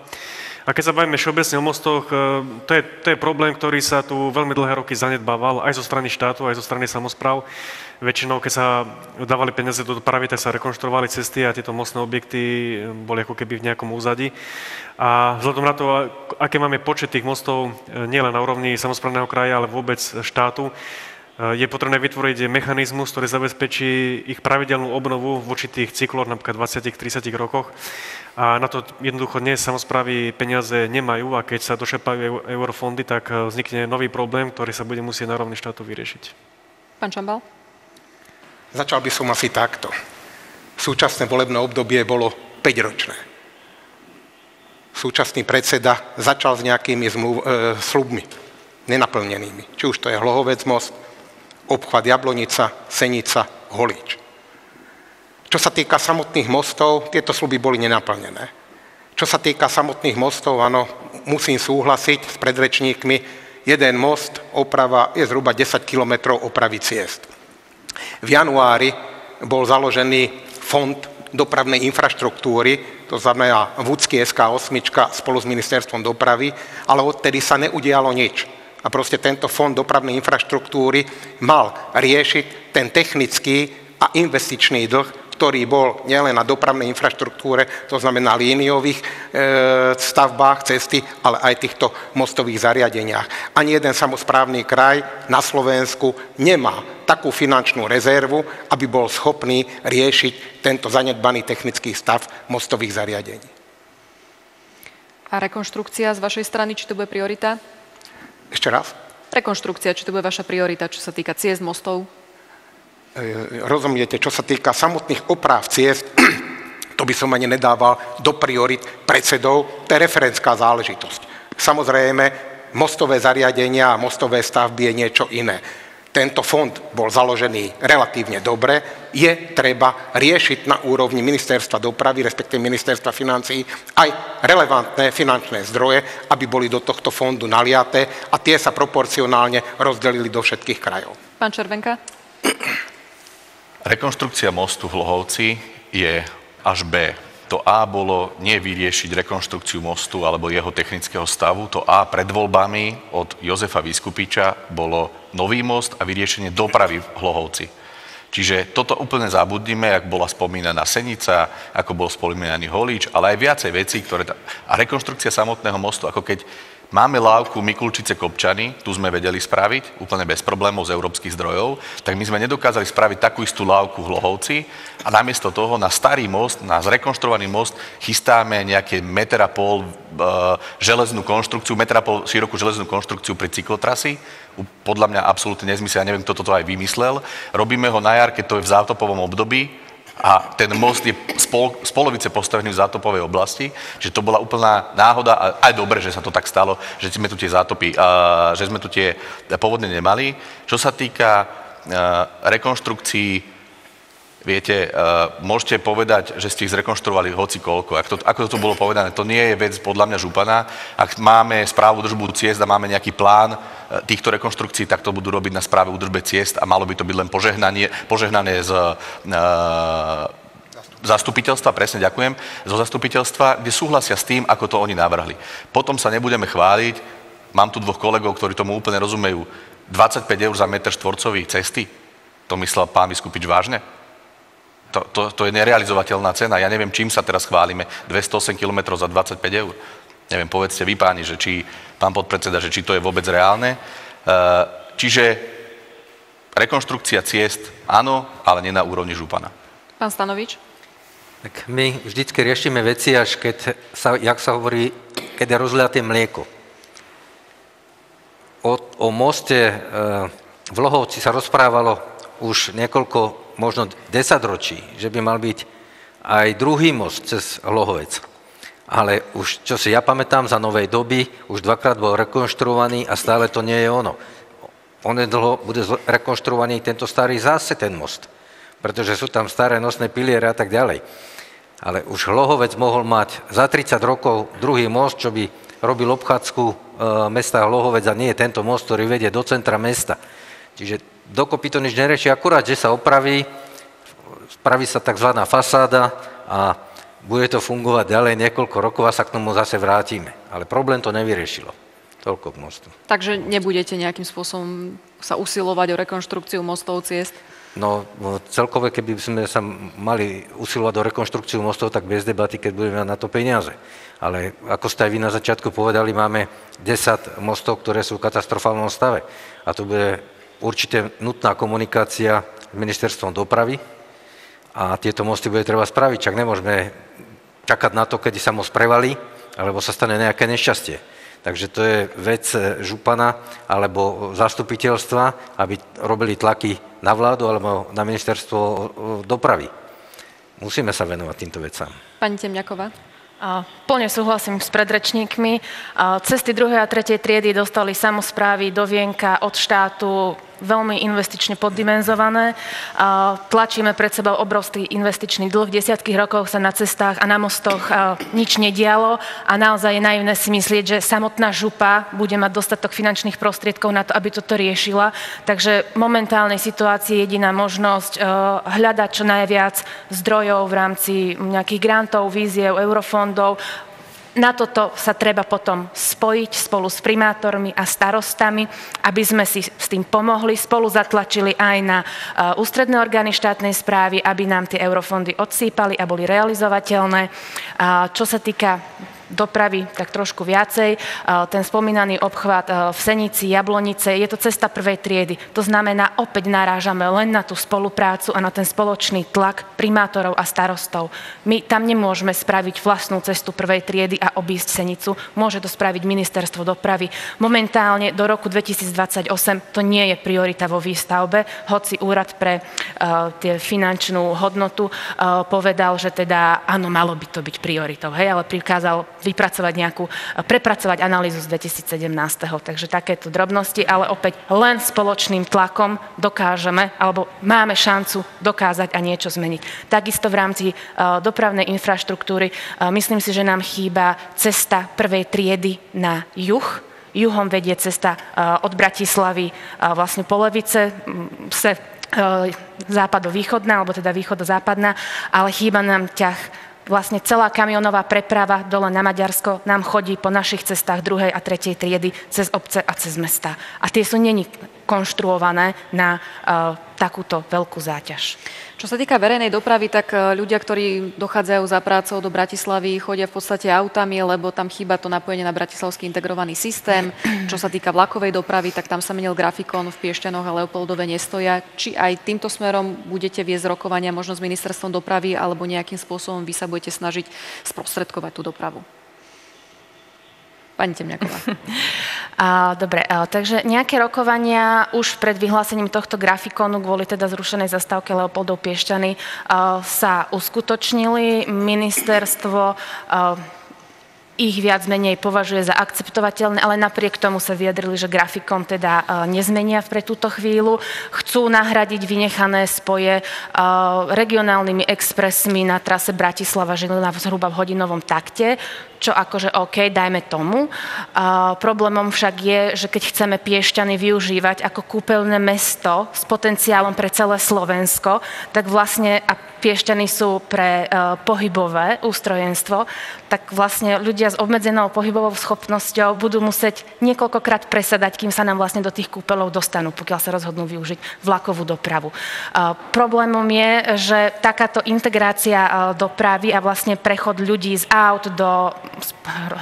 B: A keď sa bavíme všeobecne o mostoch, e, to je, to je problém, ktorý sa tu veľmi dlhé roky zanedbával aj zo strany štátu, aj zo strany samozpráv. Väčšinou, keď sa dávali peniaze do dopravy, tak sa rekonštruovali cesty a tieto mostné objekty boli ako keby v nejakom úzadí. A vzhľadom na to, aké máme počet tých mostov, e, nielen na úrovni samozprávneho kraja, ale vôbec štátu, e, je potrebné vytvoriť mechanizmus, ktorý zabezpečí ich pravidelnú obnovu v určitých cykloch, napríklad 20-30 rokoch. A na to jednoducho dnes samozprávy peniaze nemajú a keď sa došepajú eurofondy, tak e, vznikne nový problém, ktorý sa bude musieť na rovni štátu vyriešiť.
A: Pán Čambal?
D: Začal by som asi takto. Súčasné volebné obdobie bolo 5-ročné. Súčasný predseda začal s nejakými zmluv, e, slubmi nenaplnenými. Či už to je Hlohovec most, obchvat Jablonica, Senica, Holíč. Čo sa týka samotných mostov, tieto sluby boli nenaplnené. Čo sa týka samotných mostov, áno, musím súhlasiť s predrečníkmi, jeden most, oprava je zhruba 10 kilometrov opravy ciest. V januári bol založený fond dopravnej infraštruktúry, to znamená Vúcky SK8 spolu s ministerstvom dopravy, ale odtedy sa neudialo nič. A proste tento fond dopravnej infraštruktúry mal riešiť ten technický a investičný dlh, ktorý bol nielen na dopravnej infraštruktúre, to znamená líniových e, stavbách cesty, ale aj týchto mostových zariadeniach. Ani jeden samozprávny kraj na Slovensku nemá takú finančnú rezervu, aby bol schopný riešiť tento zanedbaný technický stav mostových zariadení.
A: A rekonštrukcia z vašej strany, či to bude priorita?
D: Ešte raz?
A: Rekonštrukcia, či to bude vaša priorita, čo sa týka ciest, mostov?
D: E, rozumiete, čo sa týka samotných oprav ciest, [CLEARS THROAT] to by som ani nedával do priorit predsedov, to je referenská záležitosť. Samozrejme, mostové zariadenia a mostové stavby je niečo iné. Tento fond bol založený relatívne dobre, je treba riešiť na úrovni ministerstva dopravy, respektíve ministerstva financií, aj relevantné finančné zdroje, aby boli do tohto fondu naliaté a tie sa proporcionálne rozdelili do všetkých krajov.
A: Pán Červenka? [CLEARS THROAT]
E: Rekonštrukcia mostu v Lohovci je až B. To A bolo nie vyriešiť rekonštrukciu mostu alebo jeho technického stavu. To A pred voľbami od Jozefa Vyskupiča bolo nový most a vyriešenie dopravy v Hlohovci. Čiže toto úplne zabudnime, ak bola spomínaná Senica, ako bol spomínaný Holíč, ale aj viacej vecí, ktoré... A rekonštrukcia samotného mostu, ako keď Máme lávku Mikulčice Kopčany, tu sme vedeli spraviť, úplne bez problémov z európskych zdrojov, tak my sme nedokázali spraviť takú istú lávku v Lohovci a namiesto toho na starý most, na zrekonštruovaný most chystáme nejaké meter a pol e, železnú konštrukciu, meter a pol širokú železnú konštrukciu pri cyklotrasy. Podľa mňa absolútne nezmysel, ja neviem, kto toto aj vymyslel. Robíme ho na jar, keď to je v zátopovom období, a ten most je spol, z postavený v zátopovej oblasti, že to bola úplná náhoda a aj dobre, že sa to tak stalo, že sme tu tie zátopy, že sme tu tie povodne nemali. Čo sa týka uh, rekonštrukcií Viete, uh, môžete povedať, že ste ich zrekonštruovali hoci koľko. Ak to, ako to bolo povedané, to nie je vec podľa mňa župana. Ak máme správu držbu ciest a máme nejaký plán uh, týchto rekonštrukcií, tak to budú robiť na správe údržbe ciest a malo by to byť len požehnanie, požehnané z uh, zastupiteľstva, presne ďakujem, zo zastupiteľstva, kde súhlasia s tým, ako to oni navrhli. Potom sa nebudeme chváliť, mám tu dvoch kolegov, ktorí tomu úplne rozumejú, 25 eur za meter štvorcový cesty, to myslel pán Vyskupič vážne? To, to, to je nerealizovateľná cena. Ja neviem, čím sa teraz chválime. 208 km za 25 eur. Neviem, povedzte vy páni, že či, pán podpredseda, že či to je vôbec reálne. E, čiže rekonštrukcia ciest áno, ale nie na úrovni župana.
A: Pán Stanovič?
F: Tak my vždycky riešime veci, až keď sa, jak sa hovorí, keď je rozliaté mlieko. O, o moste e, v Lohovci sa rozprávalo už niekoľko možno 10 ročí, že by mal byť aj druhý most cez Hlohovec. Ale už, čo si ja pamätám, za novej doby už dvakrát bol rekonštruovaný a stále to nie je ono. On je dlho bude rekonštruovaný tento starý zase ten most, pretože sú tam staré nosné piliere a tak ďalej. Ale už Hlohovec mohol mať za 30 rokov druhý most, čo by robil obchádzku e, mesta Hlohovec a nie je tento most, ktorý vedie do centra mesta. Čiže dokopy to nič nerieši, akurát, že sa opraví, spraví sa tzv. fasáda a bude to fungovať ďalej niekoľko rokov a sa k tomu zase vrátime. Ale problém to nevyriešilo. Toľko k mostu.
A: Takže nebudete nejakým spôsobom sa usilovať o rekonštrukciu mostov, ciest?
F: No, celkové, keby sme sa mali usilovať o rekonštrukciu mostov, tak bez debaty, keď budeme mať na to peniaze. Ale ako ste aj vy na začiatku povedali, máme 10 mostov, ktoré sú v katastrofálnom stave. A to bude určite nutná komunikácia s ministerstvom dopravy a tieto mosty bude treba spraviť, čak nemôžeme čakať na to, kedy sa most prevalí, alebo sa stane nejaké nešťastie. Takže to je vec župana alebo zastupiteľstva, aby robili tlaky na vládu alebo na ministerstvo dopravy. Musíme sa venovať týmto vecám.
A: Pani Temňaková.
G: Plne súhlasím s predrečníkmi. Cesty druhej a tretej triedy dostali samozprávy do vienka od štátu veľmi investične poddimenzované. Tlačíme pred sebou obrovský investičný dlh. V desiatkých rokoch sa na cestách a na mostoch nič nedialo a naozaj je naivné si myslieť, že samotná župa bude mať dostatok finančných prostriedkov na to, aby toto riešila. Takže v momentálnej situácii je jediná možnosť hľadať čo najviac zdrojov v rámci nejakých grantov, víziev, eurofondov, na toto sa treba potom spojiť spolu s primátormi a starostami, aby sme si s tým pomohli, spolu zatlačili aj na uh, ústredné orgány štátnej správy, aby nám tie eurofondy odsýpali a boli realizovateľné. Čo sa týka dopravy tak trošku viacej. Ten spomínaný obchvat v Senici, Jablonice, je to cesta prvej triedy. To znamená, opäť narážame len na tú spoluprácu a na ten spoločný tlak primátorov a starostov. My tam nemôžeme spraviť vlastnú cestu prvej triedy a obísť Senicu. Môže to spraviť ministerstvo dopravy. Momentálne do roku 2028 to nie je priorita vo výstavbe, hoci úrad pre uh, tie finančnú hodnotu povedal, že teda áno, malo by to byť prioritou, hej, ale prikázal vypracovať nejakú, prepracovať analýzu z 2017. Takže takéto drobnosti, ale opäť len spoločným tlakom dokážeme, alebo máme šancu dokázať a niečo zmeniť. Takisto v rámci e, dopravnej infraštruktúry e, myslím si, že nám chýba cesta prvej triedy na juh, juhom vedie cesta e, od Bratislavy vlastne polovice se západo-východná, alebo teda východo-západná, ale chýba nám ťah vlastne celá kamionová preprava dole na Maďarsko nám chodí po našich cestách druhej a tretej triedy cez obce a cez mesta. A tie sú není konštruované na takúto veľkú záťaž.
A: Čo sa týka verejnej dopravy, tak e, ľudia, ktorí dochádzajú za prácou do Bratislavy, chodia v podstate autami, lebo tam chýba to napojenie na bratislavský integrovaný systém. Čo sa týka vlakovej dopravy, tak tam sa menil grafikon v Piešťanoch a Leopoldove nestoja. Či aj týmto smerom budete viesť rokovania možno s ministerstvom dopravy, alebo nejakým spôsobom vy sa budete snažiť sprostredkovať tú dopravu? Pani Temňaková.
G: Dobre, takže nejaké rokovania už pred vyhlásením tohto grafikonu kvôli teda zrušenej zastávke Leopoldov Piešťany sa uskutočnili. Ministerstvo ich viac menej považuje za akceptovateľné, ale napriek tomu sa vyjadrili, že grafikom teda nezmenia pre túto chvíľu. Chcú nahradiť vynechané spoje regionálnymi expresmi na trase Bratislava-Žilina zhruba v hodinovom takte, čo akože OK, dajme tomu. Uh, problémom však je, že keď chceme Piešťany využívať ako kúpeľné mesto s potenciálom pre celé Slovensko, tak vlastne, a Piešťany sú pre uh, pohybové ústrojenstvo, tak vlastne ľudia s obmedzenou pohybovou schopnosťou budú musieť niekoľkokrát presadať, kým sa nám vlastne do tých kúpeľov dostanú, pokiaľ sa rozhodnú využiť vlakovú dopravu. Uh, problémom je, že takáto integrácia uh, dopravy a vlastne prechod ľudí z aut do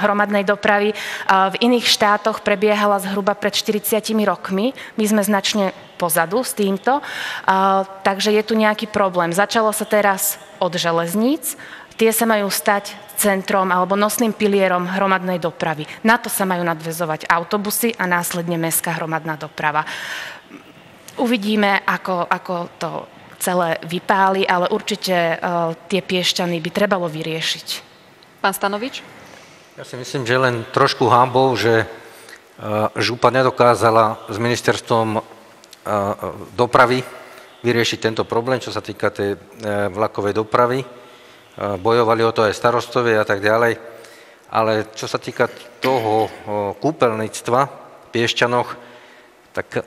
G: hromadnej dopravy v iných štátoch prebiehala zhruba pred 40 rokmi. My sme značne pozadu s týmto, takže je tu nejaký problém. Začalo sa teraz od železníc, tie sa majú stať centrom alebo nosným pilierom hromadnej dopravy. Na to sa majú nadvezovať autobusy a následne mestská hromadná doprava. Uvidíme, ako, ako to celé vypáli, ale určite uh, tie piešťany by trebalo vyriešiť.
A: Pán Stanovič?
F: Ja si myslím, že len trošku hambou, že e, župa nedokázala s ministerstvom e, dopravy vyriešiť tento problém, čo sa týka tej e, vlakovej dopravy. Bojovali o to aj starostovie a tak ďalej. Ale čo sa týka toho kúpeľníctva v Piešťanoch, tak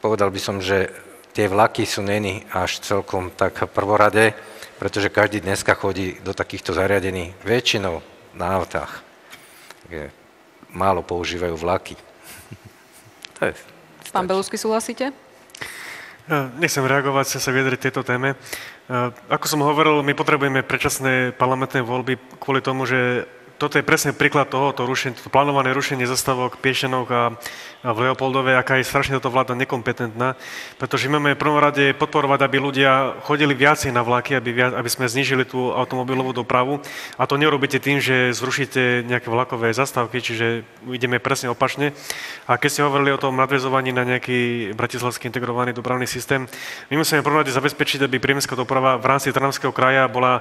F: povedal by som, že tie vlaky sú není až celkom tak prvoradé, pretože každý dneska chodí do takýchto zariadení väčšinou na autách také málo používajú vlaky. [LAUGHS]
A: to je, Pán Belusky, súhlasíte?
B: Nechcem reagovať, chcem sa vyjadriť tejto téme. Ako som hovoril, my potrebujeme predčasné parlamentné voľby kvôli tomu, že toto je presne príklad toho, to, rušenie, to plánované rušenie zastavok Piešenok a, a v Leopoldove, aká je strašne toto vláda nekompetentná, pretože máme v prvom rade podporovať, aby ľudia chodili viacej na vlaky, aby, viac, aby sme znížili tú automobilovú dopravu a to nerobíte tým, že zrušíte nejaké vlakové zastávky, čiže ideme presne opačne. A keď ste hovorili o tom nadvezovaní na nejaký bratislavský integrovaný dopravný systém, my musíme v prvom rade zabezpečiť, aby priemyselská doprava v rámci Trnavského kraja bola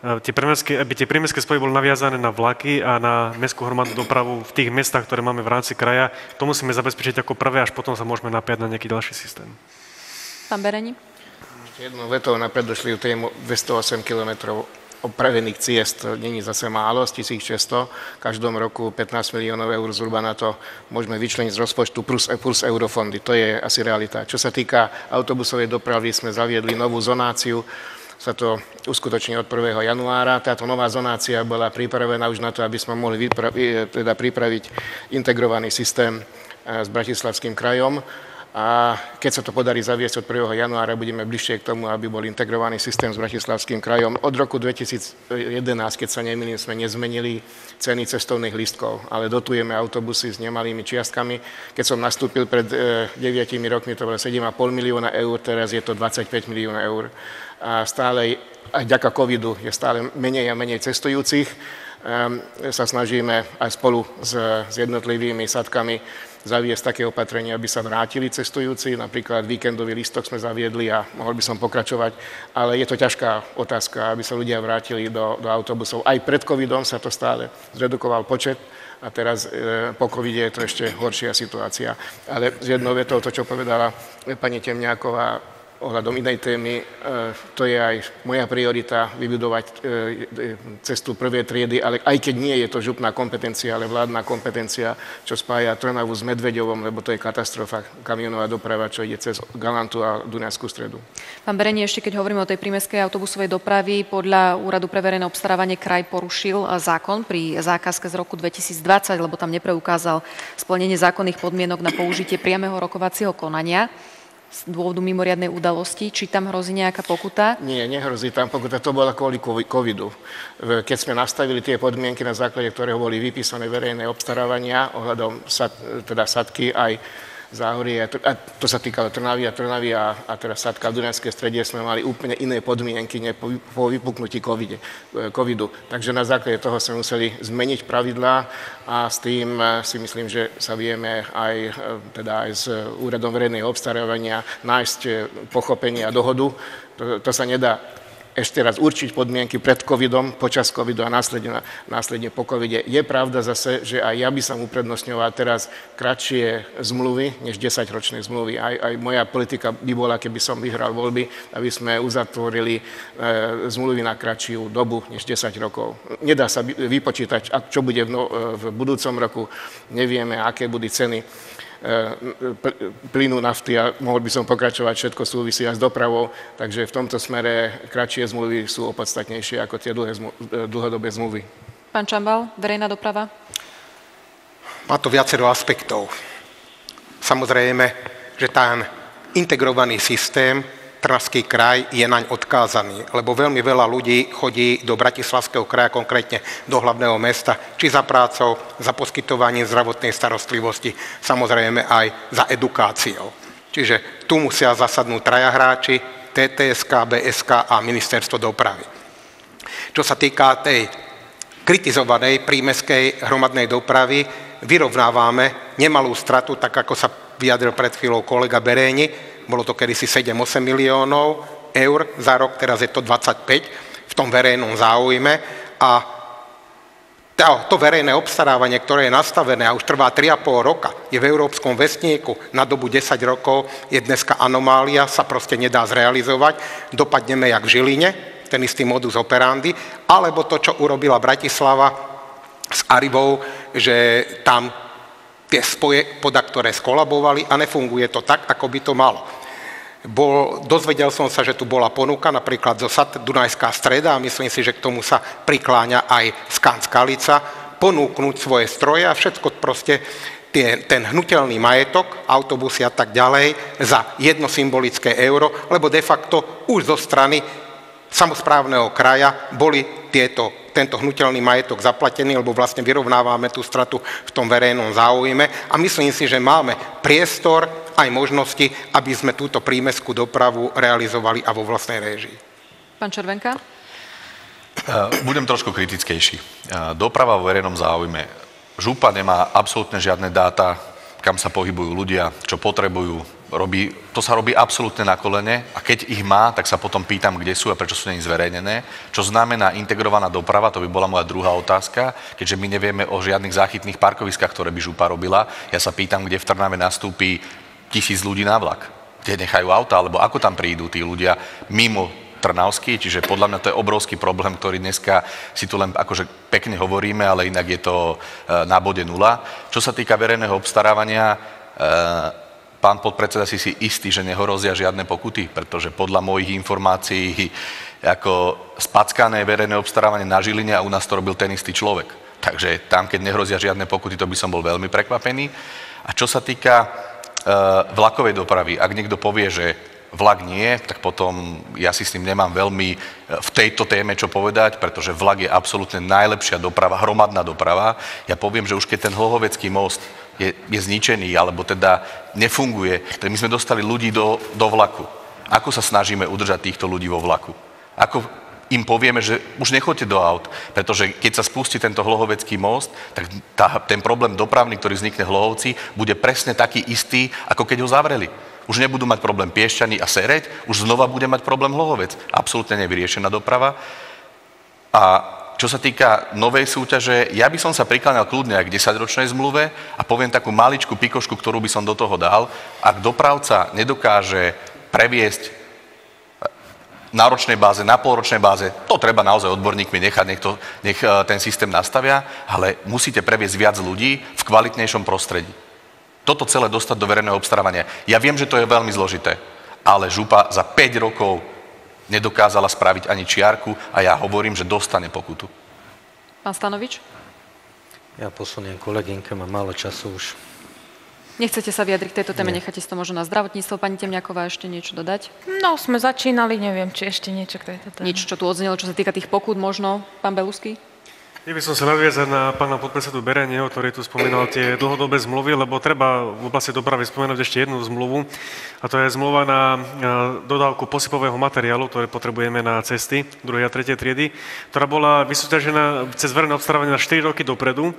B: tie primerské, aby tie primerské spoje boli naviazané na vlaky a na mestskú hromadnú dopravu v tých mestách, ktoré máme v rámci kraja. To musíme zabezpečiť ako prvé, až potom sa môžeme napiať na nejaký ďalší systém.
A: Pán Bereni?
C: Ešte jednou vetou na predošlú tému 208 km opravených ciest, to není zase málo, z 1600, každom roku 15 miliónov eur zhruba na to môžeme vyčleniť z rozpočtu plus, plus eurofondy, to je asi realita. Čo sa týka autobusovej dopravy, sme zaviedli novú zonáciu, sa to uskutoční od 1. januára. Táto nová zonácia bola pripravená už na to, aby sme mohli vypravi, teda pripraviť integrovaný systém eh, s Bratislavským krajom. A keď sa to podarí zaviesť od 1. januára, budeme bližšie k tomu, aby bol integrovaný systém s Bratislavským krajom. Od roku 2011, keď sa nemýlim, sme nezmenili ceny cestovných listkov, ale dotujeme autobusy s nemalými čiastkami. Keď som nastúpil pred 9 eh, rokmi, to bolo 7,5 milióna eur, teraz je to 25 milióna eur a stále, aj ďaká covidu, je stále menej a menej cestujúcich. Um, sa snažíme aj spolu s, s jednotlivými sadkami zaviesť také opatrenia, aby sa vrátili cestujúci. Napríklad víkendový listok sme zaviedli a mohol by som pokračovať, ale je to ťažká otázka, aby sa ľudia vrátili do, do autobusov. Aj pred covidom sa to stále zredukoval počet a teraz e, po covide je to ešte horšia situácia. Ale z jednou vetou to, čo povedala pani Temňáková, ohľadom inej témy, e, to je aj moja priorita vybudovať e, cestu prvej triedy, ale aj keď nie je to župná kompetencia, ale vládna kompetencia, čo spája Trnavu s Medveďovom, lebo to je katastrofa, kamionová doprava, čo ide cez Galantu a Dunajskú stredu.
A: Pán Berenie, ešte keď hovoríme o tej prímeskej autobusovej dopravy, podľa Úradu pre verejné obstarávanie kraj porušil zákon pri zákazke z roku 2020, lebo tam nepreukázal splnenie zákonných podmienok na použitie priameho rokovacieho konania z dôvodu mimoriadnej udalosti? Či tam hrozí nejaká pokuta?
C: Nie, nehrozí tam pokuta. To bola kvôli covidu. Keď sme nastavili tie podmienky, na základe ktorého boli vypísané verejné obstarávania ohľadom teda sadky aj záhorie, a to sa týkalo Trnavy a Trnavy a, a teraz Sadka v Dunajskej strede sme mali úplne iné podmienky ne, po, po vypuknutí COVID, covidu. Takže na základe toho sme museli zmeniť pravidlá a s tým e, si myslím, že sa vieme aj, e, teda aj s Úradom verejného obstarávania nájsť e, pochopenie a dohodu. To, to sa nedá ešte raz určiť podmienky pred covidom, počas covidu a následne, následne po covide. Je pravda zase, že aj ja by som uprednostňoval teraz kratšie zmluvy, než 10-ročné zmluvy. Aj, aj moja politika by bola, keby som vyhral voľby, aby sme uzatvorili e, zmluvy na kratšiu dobu, než 10 rokov. Nedá sa vypočítať, čo bude v, no, v budúcom roku, nevieme, aké budú ceny plynu, nafty a mohol by som pokračovať, všetko súvisí aj s dopravou, takže v tomto smere kratšie zmluvy sú opodstatnejšie ako tie dlhé zmluvy, dlhodobé zmluvy.
A: Pán Čambal, verejná doprava?
D: Má to viacero aspektov. Samozrejme, že ten integrovaný systém Trnavský kraj je naň odkázaný, lebo veľmi veľa ľudí chodí do Bratislavského kraja, konkrétne do hlavného mesta, či za prácou, za poskytovaním zdravotnej starostlivosti, samozrejme aj za edukáciou. Čiže tu musia zasadnúť traja hráči, TTSK, BSK a Ministerstvo dopravy. Čo sa týka tej kritizovanej prímeskej hromadnej dopravy, vyrovnávame nemalú stratu, tak ako sa vyjadril pred chvíľou kolega Beréni, bolo to kedysi 7-8 miliónov eur za rok, teraz je to 25 v tom verejnom záujme a to verejné obstarávanie, ktoré je nastavené a už trvá 3,5 roka, je v Európskom vestníku na dobu 10 rokov, je dneska anomália, sa proste nedá zrealizovať, dopadneme jak v Žiline, ten istý modus operandi, alebo to, čo urobila Bratislava s Arivou, že tam tie spoje poda, ktoré skolabovali a nefunguje to tak, ako by to malo. Bol, dozvedel som sa, že tu bola ponuka napríklad zo SAT Dunajská streda a myslím si, že k tomu sa prikláňa aj Skan Skalica, ponúknuť svoje stroje a všetko proste tie, ten hnutelný majetok, autobusy a tak ďalej za jedno symbolické euro, lebo de facto už zo strany samozprávneho kraja boli tieto, tento hnutelný majetok zaplatený, lebo vlastne vyrovnávame tú stratu v tom verejnom záujme. A myslím si, že máme priestor aj možnosti, aby sme túto prímeskú dopravu realizovali a vo vlastnej réžii.
A: Pán Červenka?
E: Budem trošku kritickejší. Doprava vo verejnom záujme. Župa nemá absolútne žiadne dáta, kam sa pohybujú ľudia, čo potrebujú, robí, to sa robí absolútne na kolene a keď ich má, tak sa potom pýtam, kde sú a prečo sú není zverejnené. Čo znamená integrovaná doprava, to by bola moja druhá otázka, keďže my nevieme o žiadnych záchytných parkoviskách, ktoré by župa robila. Ja sa pýtam, kde v Trnave nastúpi tisíc ľudí na vlak. Kde nechajú auta, alebo ako tam prídu tí ľudia mimo Trnavský, čiže podľa mňa to je obrovský problém, ktorý dneska si tu len akože pekne hovoríme, ale inak je to e, na bode nula. Čo sa týka verejného obstarávania, e, Pán podpredseda, si si istý, že nehrozia žiadne pokuty, pretože podľa mojich informácií ako spackané verejné obstarávanie na Žiline a u nás to robil ten istý človek. Takže tam, keď nehrozia žiadne pokuty, to by som bol veľmi prekvapený. A čo sa týka vlakovej dopravy, ak niekto povie, že vlak nie, tak potom ja si s tým nemám veľmi e, v tejto téme čo povedať, pretože vlak je absolútne najlepšia doprava, hromadná doprava. Ja poviem, že už keď ten Hlohovecký most je, je zničený, alebo teda nefunguje, tak my sme dostali ľudí do, do vlaku. Ako sa snažíme udržať týchto ľudí vo vlaku? Ako im povieme, že už nechoďte do aut, pretože keď sa spustí tento hlohovecký most, tak tá, ten problém dopravný, ktorý vznikne v Hlohovci, bude presne taký istý, ako keď ho zavreli. Už nebudú mať problém Piešťany a Sereď, už znova bude mať problém Hlohovec. Absolútne nevyriešená doprava. A čo sa týka novej súťaže, ja by som sa prikláňal kľudne aj k 10-ročnej zmluve a poviem takú maličku pikošku, ktorú by som do toho dal. Ak dopravca nedokáže previesť na ročnej báze, na polročnej báze, to treba naozaj odborníkmi nechať, nech, to, nech e, ten systém nastavia, ale musíte previesť viac ľudí v kvalitnejšom prostredí. Toto celé dostať do verejného obstarávania. Ja viem, že to je veľmi zložité, ale župa za 5 rokov nedokázala spraviť ani čiarku a ja hovorím, že dostane pokutu.
A: Pán Stanovič?
F: Ja posuniem kolegynke, mám málo času už.
A: Nechcete sa vyjadriť k tejto téme, necháte si to možno na zdravotníctvo. Pani Temňaková, ešte niečo dodať?
G: No, sme začínali, neviem, či ešte niečo k tejto téme.
A: Nič, čo tu odznelo, čo sa týka tých pokút možno, pán Belusky?
B: Ja by som sa nadviazať na pána podpredsedu Berenieho, ktorý tu spomínal tie dlhodobé zmluvy, lebo treba v oblasti dopravy spomenúť ešte jednu zmluvu, a to je zmluva na dodávku posypového materiálu, ktoré potrebujeme na cesty 2. a 3. triedy, ktorá bola vysúťažená cez verejné obstarávanie na 4 roky dopredu.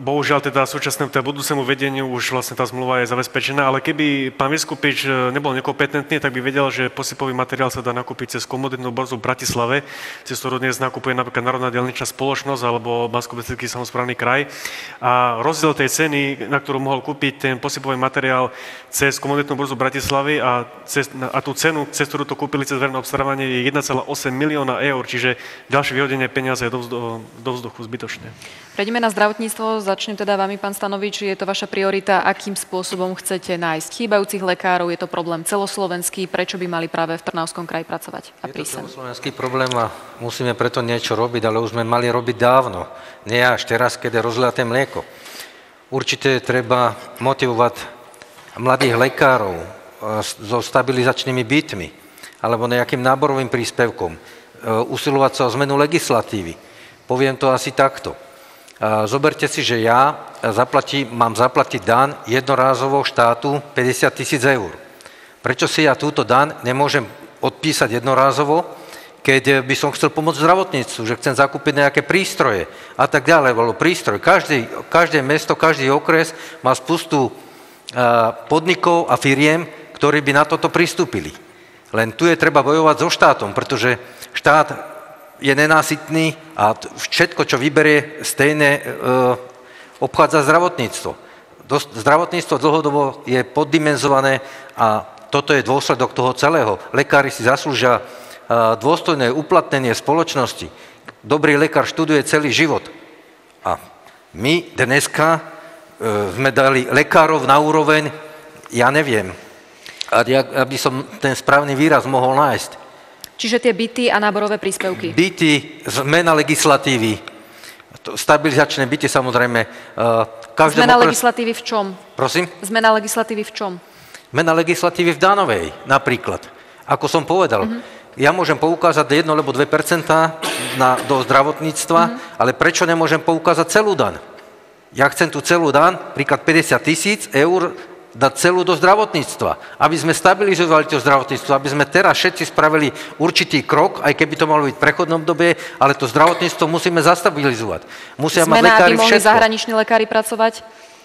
B: Bohužiaľ teda súčasnému, teda budúcemu vedeniu už vlastne tá zmluva je zabezpečená, ale keby pán Vyskupič e, nebol nekompetentný, tak by vedel, že posypový materiál sa dá nakúpiť cez komoditnú borzu v Bratislave, cez ktorú dnes nakupuje napríklad Národná dielničná spoločnosť alebo bansko samozprávny kraj. A rozdiel tej ceny, na ktorú mohol kúpiť ten posypový materiál cez komoditnú borzu Bratislavy a, cez, a tú cenu, cez ktorú to kúpili cez verejné obstarávanie, je 1,8 milióna eur, čiže ďalšie vyhodenie peniaze do, vzduchu, do vzduchu zbytočne.
A: Prejdeme na zdravotníctvo Začnem teda vami, pán Stanovič. Je to vaša priorita, akým spôsobom chcete nájsť chýbajúcich lekárov? Je to problém celoslovenský? Prečo by mali práve v Trnavskom kraji pracovať
F: a Je to celoslovenský problém a musíme preto niečo robiť, ale už sme mali robiť dávno. Nie až teraz, keď je rozliaté mlieko. Určite treba motivovať mladých lekárov e, so stabilizačnými bytmi alebo nejakým náborovým príspevkom, e, usilovať sa o zmenu legislatívy. Poviem to asi takto Zoberte si, že ja zaplatí, mám zaplatiť dan jednorázovo štátu 50 tisíc eur. Prečo si ja túto dan nemôžem odpísať jednorázovo, keď by som chcel pomôcť zdravotníctvu, že chcem zakúpiť nejaké prístroje a tak ďalej, bolo prístroj. Každý, každé mesto, každý okres má spustu podnikov a firiem, ktorí by na toto pristúpili. Len tu je treba bojovať so štátom, pretože štát je nenásytný a všetko, čo vyberie, stejné e, obchádza zdravotníctvo. Zdravotníctvo dlhodobo je poddimenzované a toto je dôsledok toho celého. Lekári si zaslúžia e, dôstojné uplatnenie spoločnosti. Dobrý lekár študuje celý život. A my dneska e, sme dali lekárov na úroveň, ja neviem, aby som ten správny výraz mohol nájsť.
A: Čiže tie byty a náborové príspevky.
F: Byty, zmena legislatívy, stabilizačné byty samozrejme.
A: E, zmena legislatívy v čom?
F: Prosím?
A: Zmena legislatívy v čom?
F: Zmena legislatívy v Danovej napríklad. Ako som povedal, mm-hmm. ja môžem poukázať 1 alebo 2 na, do zdravotníctva, mm-hmm. ale prečo nemôžem poukázať celú dan? Ja chcem tú celú dan, príklad 50 tisíc eur dať celú do zdravotníctva, aby sme stabilizovali to zdravotníctvo, aby sme teraz všetci spravili určitý krok, aj keby to malo byť v prechodnom dobe, ale to zdravotníctvo musíme zastabilizovať.
A: Musia Zmena, mať lekári aby mohli všetko. zahraniční lekári pracovať?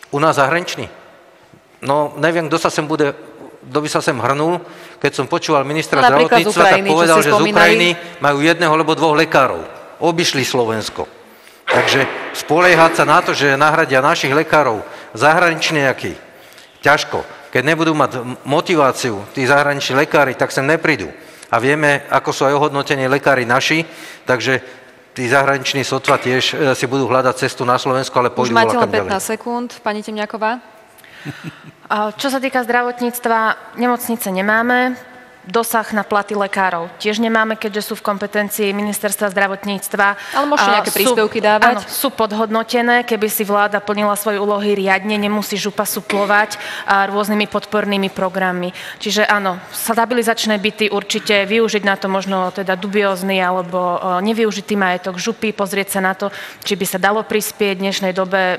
F: U nás zahraniční? No, neviem, kto sa sem bude, kto by sa sem hrnul, keď som počúval ministra no, zdravotníctva, Ukrajiny, tak povedal, že spomínali... z Ukrajiny majú jedného alebo dvoch lekárov. Obišli Slovensko. Takže spoliehať sa na to, že nahradia našich lekárov zahraničný nejaký, ťažko. Keď nebudú mať motiváciu tí zahraniční lekári, tak sem neprídu. A vieme, ako sú aj ohodnotení lekári naši, takže tí zahraniční sotva tiež e, si budú hľadať cestu na Slovensku, ale pôjdu
A: Už máte len 15 ďalej. sekúnd, pani Temňaková. [LAUGHS]
G: Čo sa týka zdravotníctva, nemocnice nemáme, dosah na platy lekárov tiež nemáme, keďže sú v kompetencii ministerstva zdravotníctva.
A: Ale môžete nejaké sú, príspevky dávať?
G: Áno, sú podhodnotené. Keby si vláda plnila svoje úlohy riadne, nemusí župa suplovať rôznymi podpornými programmi. Čiže áno, stabilizačné byty určite využiť na to možno teda dubiózny alebo nevyužitý majetok župy, pozrieť sa na to, či by sa dalo prispieť v dnešnej dobe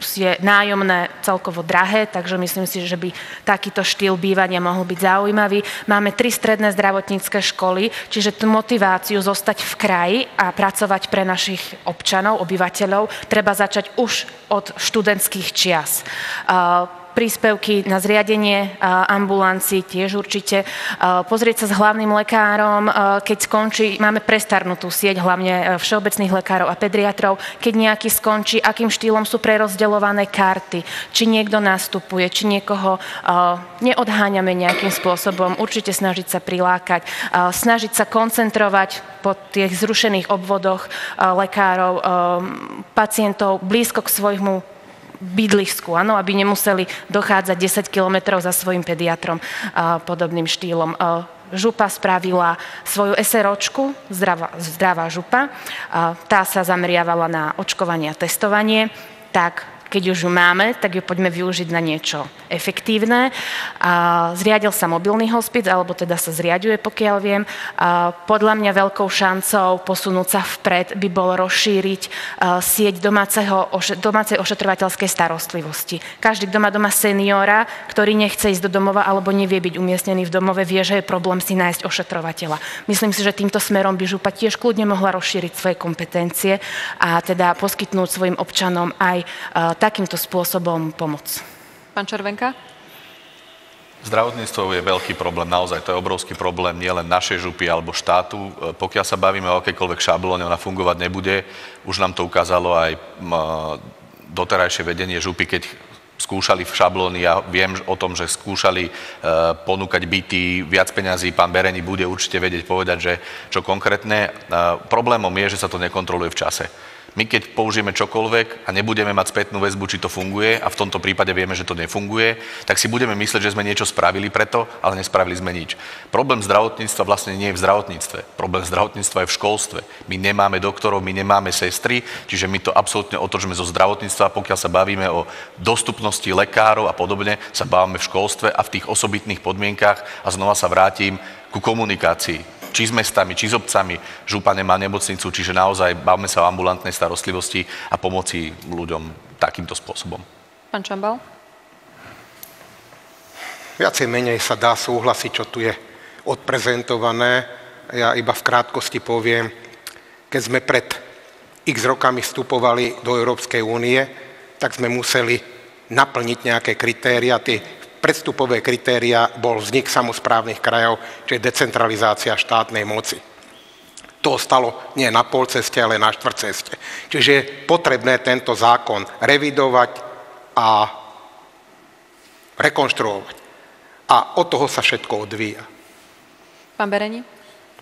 G: je nájomné celkovo drahé, takže myslím si, že by takýto štýl bývania mohol byť zaujímavý. Máme tri stredné zdravotnícke školy, čiže tú motiváciu zostať v kraji a pracovať pre našich občanov, obyvateľov, treba začať už od študentských čias. Príspevky na zriadenie ambulancií tiež určite. Pozrieť sa s hlavným lekárom, keď skončí, máme prestarnutú sieť hlavne všeobecných lekárov a pediatrov, keď nejaký skončí, akým štýlom sú prerozdeľované karty, či niekto nastupuje, či niekoho neodháňame nejakým spôsobom, určite snažiť sa prilákať, snažiť sa koncentrovať po tých zrušených obvodoch lekárov, pacientov blízko k svojmu bydlisku, áno, aby nemuseli dochádzať 10 kilometrov za svojim pediatrom podobným štýlom. Župa spravila svoju SROčku, zdravá, zdravá župa. Tá sa zameriavala na očkovanie a testovanie. Tak keď už ju máme, tak ju poďme využiť na niečo efektívne. Zriadil sa mobilný hospic, alebo teda sa zriaduje, pokiaľ viem. Podľa mňa veľkou šancou posunúť sa vpred by bolo rozšíriť sieť domáceho, domácej ošetrovateľskej starostlivosti. Každý, kto má doma seniora, ktorý nechce ísť do domova alebo nevie byť umiestnený v domove, vie, že je problém si nájsť ošetrovateľa. Myslím si, že týmto smerom by župa tiež kľudne mohla rozšíriť svoje kompetencie a teda poskytnúť svojim občanom aj takýmto spôsobom pomoc.
A: Pán Červenka?
E: Zdravotníctvo je veľký problém, naozaj to je obrovský problém nielen našej župy alebo štátu. E, pokiaľ sa bavíme o akékoľvek šablóne, ona fungovať nebude. Už nám to ukázalo aj doterajšie vedenie župy, keď skúšali v šablóny, ja viem o tom, že skúšali e, ponúkať byty, viac peňazí, pán Bereni bude určite vedieť povedať, že čo konkrétne. E, problémom je, že sa to nekontroluje v čase. My keď použijeme čokoľvek a nebudeme mať spätnú väzbu, či to funguje, a v tomto prípade vieme, že to nefunguje, tak si budeme myslieť, že sme niečo spravili preto, ale nespravili sme nič. Problém zdravotníctva vlastne nie je v zdravotníctve. Problém zdravotníctva je v školstve. My nemáme doktorov, my nemáme sestry, čiže my to absolútne otočme zo zdravotníctva, pokiaľ sa bavíme o dostupnosti lekárov a podobne, sa bavíme v školstve a v tých osobitných podmienkach a znova sa vrátim ku komunikácii či s mestami, či s obcami. Župa nemá nemocnicu, čiže naozaj bavme sa o ambulantnej starostlivosti a pomoci ľuďom takýmto spôsobom.
A: Pán Čambal?
D: Viacej menej sa dá súhlasiť, čo tu je odprezentované. Ja iba v krátkosti poviem, keď sme pred x rokami vstupovali do Európskej únie, tak sme museli naplniť nejaké kritéria. Tie predstupové kritéria bol vznik samozprávnych krajov, čiže decentralizácia štátnej moci. To stalo nie na pol ceste, ale na štvrt ceste. Čiže je potrebné tento zákon revidovať a rekonštruovať. A od toho sa všetko odvíja.
A: Pán Bereni?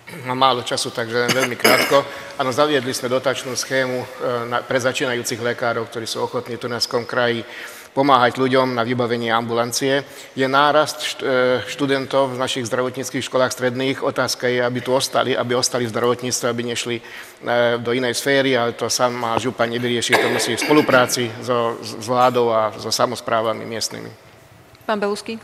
C: Mám málo času, takže len veľmi krátko. Áno, zaviedli sme dotačnú schému e, pre začínajúcich lekárov, ktorí sú ochotní tu na kraji pomáhať ľuďom na vybavenie ambulancie. Je nárast e, študentov v našich zdravotníckých školách stredných. Otázka je, aby tu ostali, aby ostali v zdravotníctve, aby nešli e, do inej sféry, ale to sama župa nevyrieši, to musí v spolupráci so, s vládou a so samozprávami miestnymi.
A: Pán Belusky.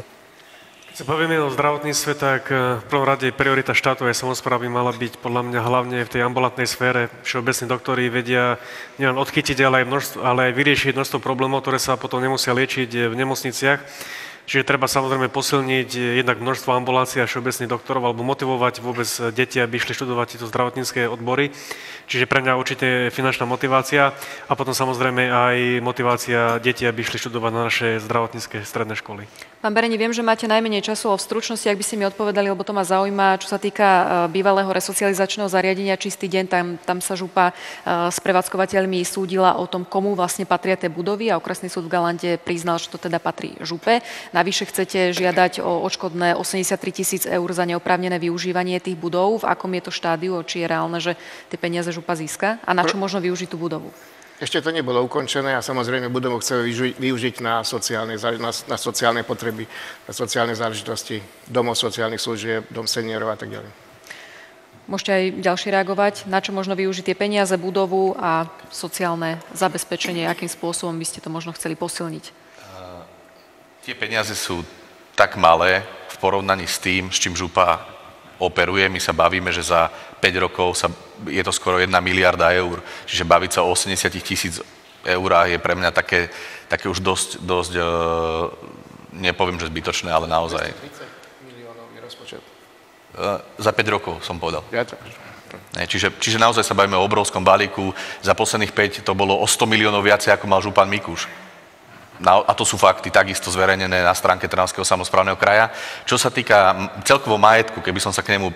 B: Sa povieme o zdravotníctve, tak e, v prvom rade priorita štátu aj samozprávy mala byť podľa mňa hlavne v tej ambulantnej sfére. Všeobecní doktori vedia nielen odchytiť, ale aj, množstvo, ale aj vyriešiť množstvo problémov, ktoré sa potom nemusia liečiť v nemocniciach. Čiže treba samozrejme posilniť jednak množstvo ambulácií a všeobecných doktorov alebo motivovať vôbec deti, aby išli študovať tieto zdravotnícke odbory. Čiže pre mňa určite finančná motivácia a potom samozrejme aj motivácia detí, aby išli študovať na naše zdravotnícke stredné školy.
A: Pán Bereni, viem, že máte najmenej času, o v stručnosti, ak by ste mi odpovedali, lebo to ma zaujíma, čo sa týka e, bývalého resocializačného zariadenia Čistý deň, tam, tam sa župa e, s prevádzkovateľmi súdila o tom, komu vlastne patria tie budovy a okresný súd v Galante priznal, že to teda patrí župe. Navyše chcete žiadať o odškodné 83 tisíc eur za neoprávnené využívanie tých budov. V akom je to štádiu, či je reálne, že tie peniaze župa získa a na čo možno využiť tú budovu?
C: Ešte to nebolo ukončené a samozrejme budovu chceme využiť na sociálne, na, na sociálne potreby, na sociálne záležitosti, domov sociálnych služieb, dom seniorov a tak ďalej.
A: Môžete aj ďalšie reagovať, na čo možno využiť tie peniaze, budovu a sociálne zabezpečenie, akým spôsobom by ste to možno chceli posilniť? Uh,
E: tie peniaze sú tak malé v porovnaní s tým, s čím župa operuje. My sa bavíme, že za 5 rokov sa, je to skoro 1 miliarda eur. Čiže baviť sa o 80 tisíc eur je pre mňa také, také už dosť, dosť uh, nepoviem, že zbytočné, ale naozaj.
C: 30 miliónový rozpočet.
E: Uh, za 5 rokov som povedal.
C: Ja to...
E: Ne, čiže, čiže naozaj sa bavíme o obrovskom balíku. Za posledných 5 to bolo o 100 miliónov viacej, ako mal župan Mikuš. A to sú fakty takisto zverejnené na stránke Trnavského samozprávneho kraja. Čo sa týka celkovo majetku, keby som sa k nemu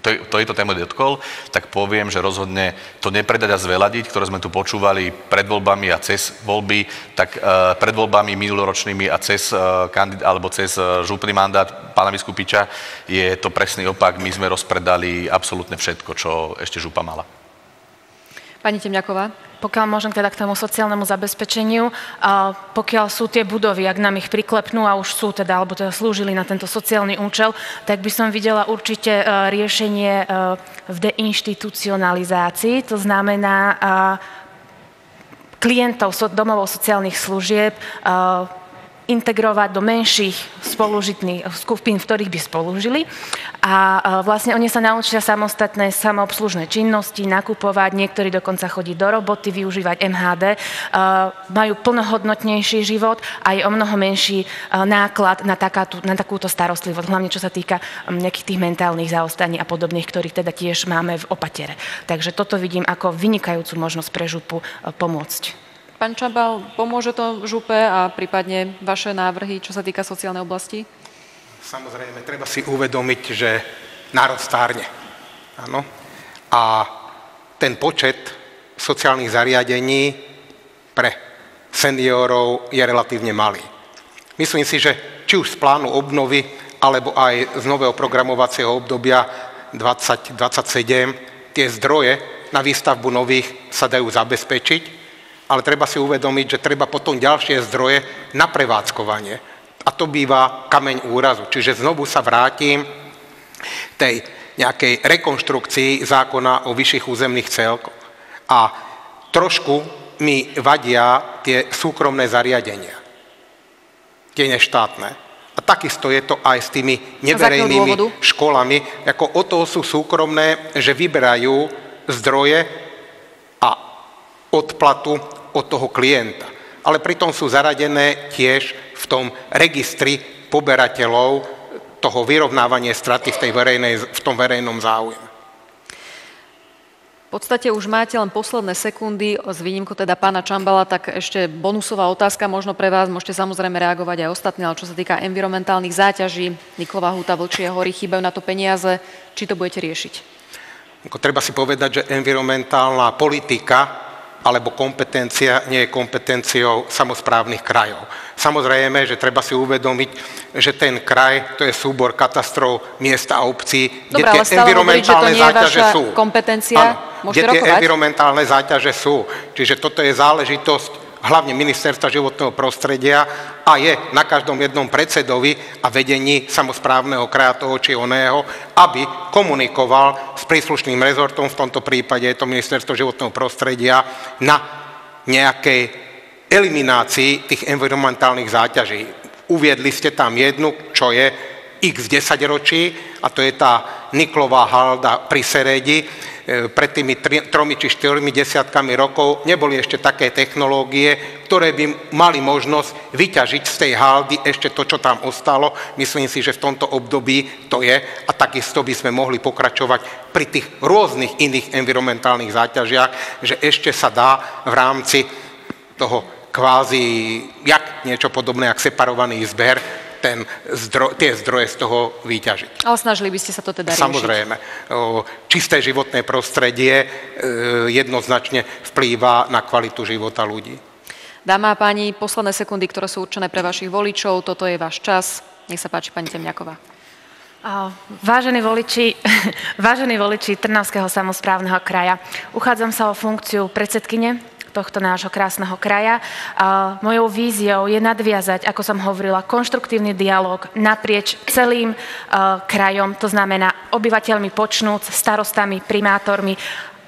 E: to, tejto téme dotkol, tak poviem, že rozhodne to nepredať a zveladiť, ktoré sme tu počúvali pred voľbami a cez voľby, tak uh, pred voľbami minuloročnými a cez, uh, kandid, alebo cez uh, župný mandát pána Vyskupiča je to presný opak. My sme rozpredali absolútne všetko, čo ešte župa mala.
A: Pani Temňaková?
G: Pokiaľ môžem teda k tomu sociálnemu zabezpečeniu, a pokiaľ sú tie budovy, ak nám ich priklepnú a už sú teda, alebo teda slúžili na tento sociálny účel, tak by som videla určite e, riešenie e, v deinstitucionalizácii, to znamená klientov domovou sociálnych služieb integrovať do menších spolužitných skupín, v ktorých by spolužili. A vlastne oni sa naučia samostatné samoobslužné činnosti, nakupovať, niektorí dokonca chodí do roboty, využívať MHD, majú plnohodnotnejší život a je o mnoho menší náklad na, takátu, na takúto starostlivosť, hlavne čo sa týka nejakých tých mentálnych zaostaní a podobných, ktorých teda tiež máme v opatere. Takže toto vidím ako vynikajúcu možnosť pre župu pomôcť.
A: Pán Čabal, pomôže to župe a prípadne vaše návrhy, čo sa týka sociálnej oblasti?
D: Samozrejme, treba si uvedomiť, že národ stárne. Áno. A ten počet sociálnych zariadení pre seniorov je relatívne malý. Myslím si, že či už z plánu obnovy, alebo aj z nového programovacieho obdobia 2027 tie zdroje na výstavbu nových sa dajú zabezpečiť ale treba si uvedomiť, že treba potom ďalšie zdroje na prevádzkovanie. A to býva kameň úrazu. Čiže znovu sa vrátim tej nejakej rekonštrukcii zákona o vyšších územných celkoch. A trošku mi vadia tie súkromné zariadenia, tie neštátne. A takisto je to aj s tými neverejnými školami. Ako o toho sú súkromné, že vyberajú zdroje odplatu od toho klienta. Ale pritom sú zaradené tiež v tom registri poberateľov toho vyrovnávania straty v, tej verejnej, v tom verejnom záujme.
A: V podstate už máte len posledné sekundy, s výnimkou teda pána Čambala, tak ešte bonusová otázka možno pre vás, môžete samozrejme reagovať aj ostatní, ale čo sa týka environmentálnych záťaží, Niklová huta, Vlčie hory, chýbajú na to peniaze, či to budete riešiť?
D: Treba si povedať, že environmentálna politika alebo kompetencia nie je kompetenciou samozprávnych krajov. Samozrejme, že treba si uvedomiť, že ten kraj to je súbor katastrof miest a obcí,
A: Dobre, kde tie environmentálne záťaže sú. kompetencia,
D: Áno, kde tie environmentálne záťaže sú. Čiže toto je záležitosť hlavne ministerstva životného prostredia a je na každom jednom predsedovi a vedení samozprávneho kraja toho či oného, aby komunikoval s príslušným rezortom, v tomto prípade je to ministerstvo životného prostredia, na nejakej eliminácii tých environmentálnych záťaží. Uviedli ste tam jednu, čo je x 10 ročí, a to je tá niklová halda pri Seredi, pred tými tromi či štyrmi desiatkami rokov neboli ešte také technológie, ktoré by mali možnosť vyťažiť z tej haldy ešte to, čo tam ostalo. Myslím si, že v tomto období to je a takisto by sme mohli pokračovať pri tých rôznych iných environmentálnych záťažiach, že ešte sa dá v rámci toho kvázi, jak niečo podobné, jak separovaný zber, ten zdro, tie zdroje z toho vyťažiť.
A: Ale snažili by ste sa to teda riešiť?
D: Samozrejme. Čisté životné prostredie e, jednoznačne vplýva na kvalitu života ľudí.
A: Dáma a páni, posledné sekundy, ktoré sú určené pre vašich voličov, toto je váš čas. Nech sa páči, pani Temňaková.
G: Vážení voliči, [LAUGHS] vážení voliči Trnavského samozprávneho kraja, uchádzam sa o funkciu predsedkyne tohto nášho krásneho kraja. Mojou víziou je nadviazať, ako som hovorila, konštruktívny dialog naprieč celým krajom, to znamená obyvateľmi počnúc, starostami, primátormi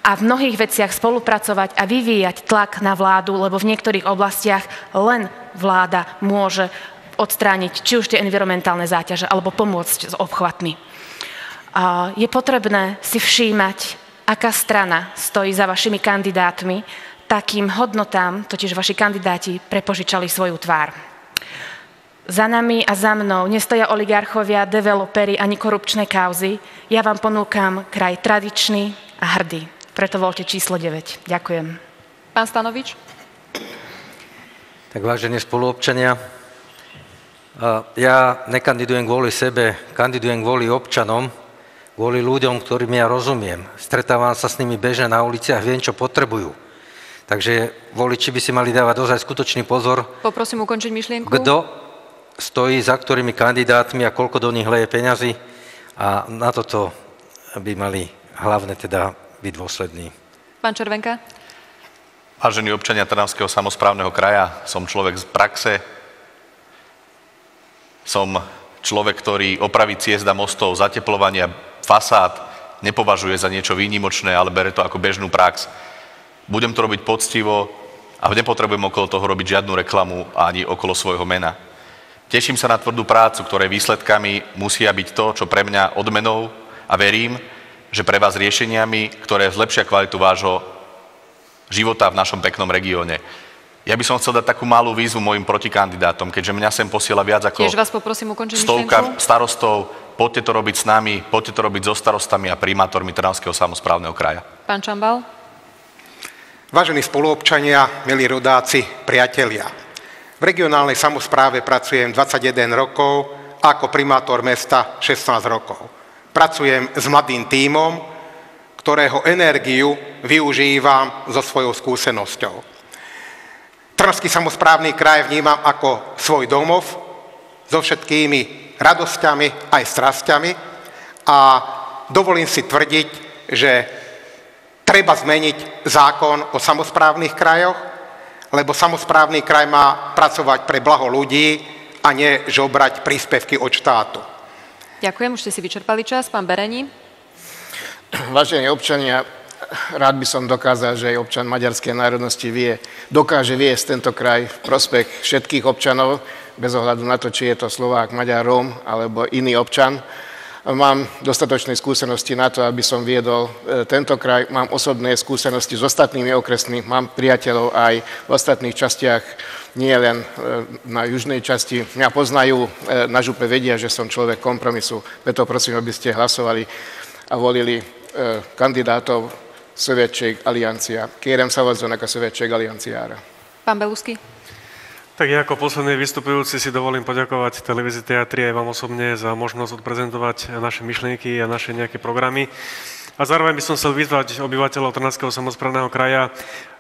G: a v mnohých veciach spolupracovať a vyvíjať tlak na vládu, lebo v niektorých oblastiach len vláda môže odstrániť či už tie environmentálne záťaže, alebo pomôcť s obchvatmi. Je potrebné si všímať, aká strana stojí za vašimi kandidátmi, takým hodnotám totiž vaši kandidáti prepožičali svoju tvár. Za nami a za mnou nestoja oligarchovia, developery ani korupčné kauzy. Ja vám ponúkam kraj tradičný a hrdý. Preto voľte číslo 9. Ďakujem.
A: Pán Stanovič?
F: Tak vážení spoluobčania, ja nekandidujem kvôli sebe, kandidujem kvôli občanom, kvôli ľuďom, ktorým ja rozumiem. Stretávam sa s nimi bežne na uliciach, viem, čo potrebujú. Takže voliči by si mali dávať dozaj skutočný pozor.
A: Poprosím ukončiť myšlienku.
F: Kto stojí za ktorými kandidátmi a koľko do nich leje peňazí a na toto by mali hlavne teda byť dôslední.
A: Pán Červenka?
E: Vážení občania Trnavského samozprávneho kraja, som človek z praxe, som človek, ktorý opraví ciest a mostov, zateplovania fasád nepovažuje za niečo výnimočné, ale bere to ako bežnú prax. Budem to robiť poctivo a nepotrebujem okolo toho robiť žiadnu reklamu ani okolo svojho mena. Teším sa na tvrdú prácu, ktoré výsledkami musia byť to, čo pre mňa odmenou a verím, že pre vás riešeniami, ktoré zlepšia kvalitu vášho života v našom peknom regióne. Ja by som chcel dať takú malú výzvu mojim protikandidátom, keďže mňa sem posiela viac ako
A: Tiež vás poprosím ukončiť
E: stovka myšlenku. starostov, poďte to robiť s nami, poďte to robiť so starostami a primátormi Trnavského samozprávneho kraja.
A: Pán Čambal?
D: Vážení spoluobčania, milí rodáci, priatelia. V regionálnej samozpráve pracujem 21 rokov, ako primátor mesta 16 rokov. Pracujem s mladým tímom, ktorého energiu využívam so svojou skúsenosťou. Trnský samozprávny kraj vnímam ako svoj domov so všetkými radosťami aj strasťami a dovolím si tvrdiť, že treba zmeniť zákon o samozprávnych krajoch, lebo samozprávny kraj má pracovať pre blaho ľudí a nie žobrať príspevky od štátu.
A: Ďakujem, už ste si vyčerpali čas. Pán Berení.
C: Vážení občania, rád by som dokázal, že aj občan maďarskej národnosti vie, dokáže viesť tento kraj v prospech všetkých občanov, bez ohľadu na to, či je to Slovák, Maďar, Róm alebo iný občan. Mám dostatočné skúsenosti na to, aby som viedol e, tento kraj. Mám osobné skúsenosti s ostatnými okresmi, mám priateľov aj v ostatných častiach, nie len e, na južnej časti. Mňa poznajú, e, na župe vedia, že som človek kompromisu. Preto prosím, aby ste hlasovali a volili kandidátov Sovietčej aliancia. Kérem szavazzon a Sovietčej alianciára.
A: Pán Belusky.
B: Tak ja ako posledný vystupujúci si dovolím poďakovať televízii Teatri aj vám osobne za možnosť odprezentovať naše myšlienky a naše nejaké programy. A zároveň by som chcel vyzvať obyvateľov Trnavského samozprávneho kraja,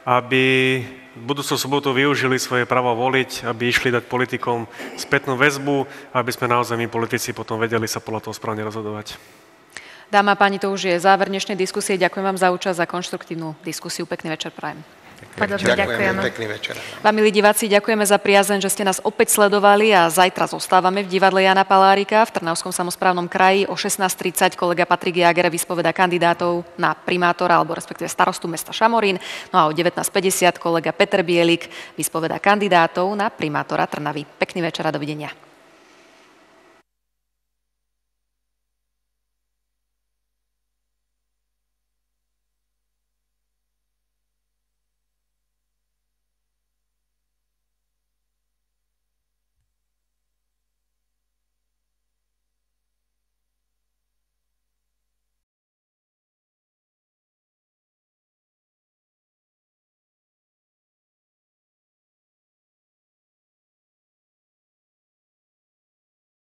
B: aby v budúcu sobotu využili svoje právo voliť, aby išli dať politikom spätnú väzbu, aby sme naozaj my politici potom vedeli sa podľa toho správne rozhodovať.
A: Dáma a páni, to už je záver dnešnej diskusie. Ďakujem vám za účasť, za konštruktívnu diskusiu. Pekný večer prajem.
D: Podobne, ďakujeme. Pekný večer.
A: Vám, milí diváci, ďakujeme za priazeň, že ste nás opäť sledovali a zajtra zostávame v divadle Jana Palárika v Trnavskom samozprávnom kraji. O 16.30 kolega Patrik Jager vyspoveda kandidátov na primátora alebo respektíve starostu mesta Šamorín. No a o 19.50 kolega Peter Bielik vyspoveda kandidátov na primátora Trnavy. Pekný večer a dovidenia.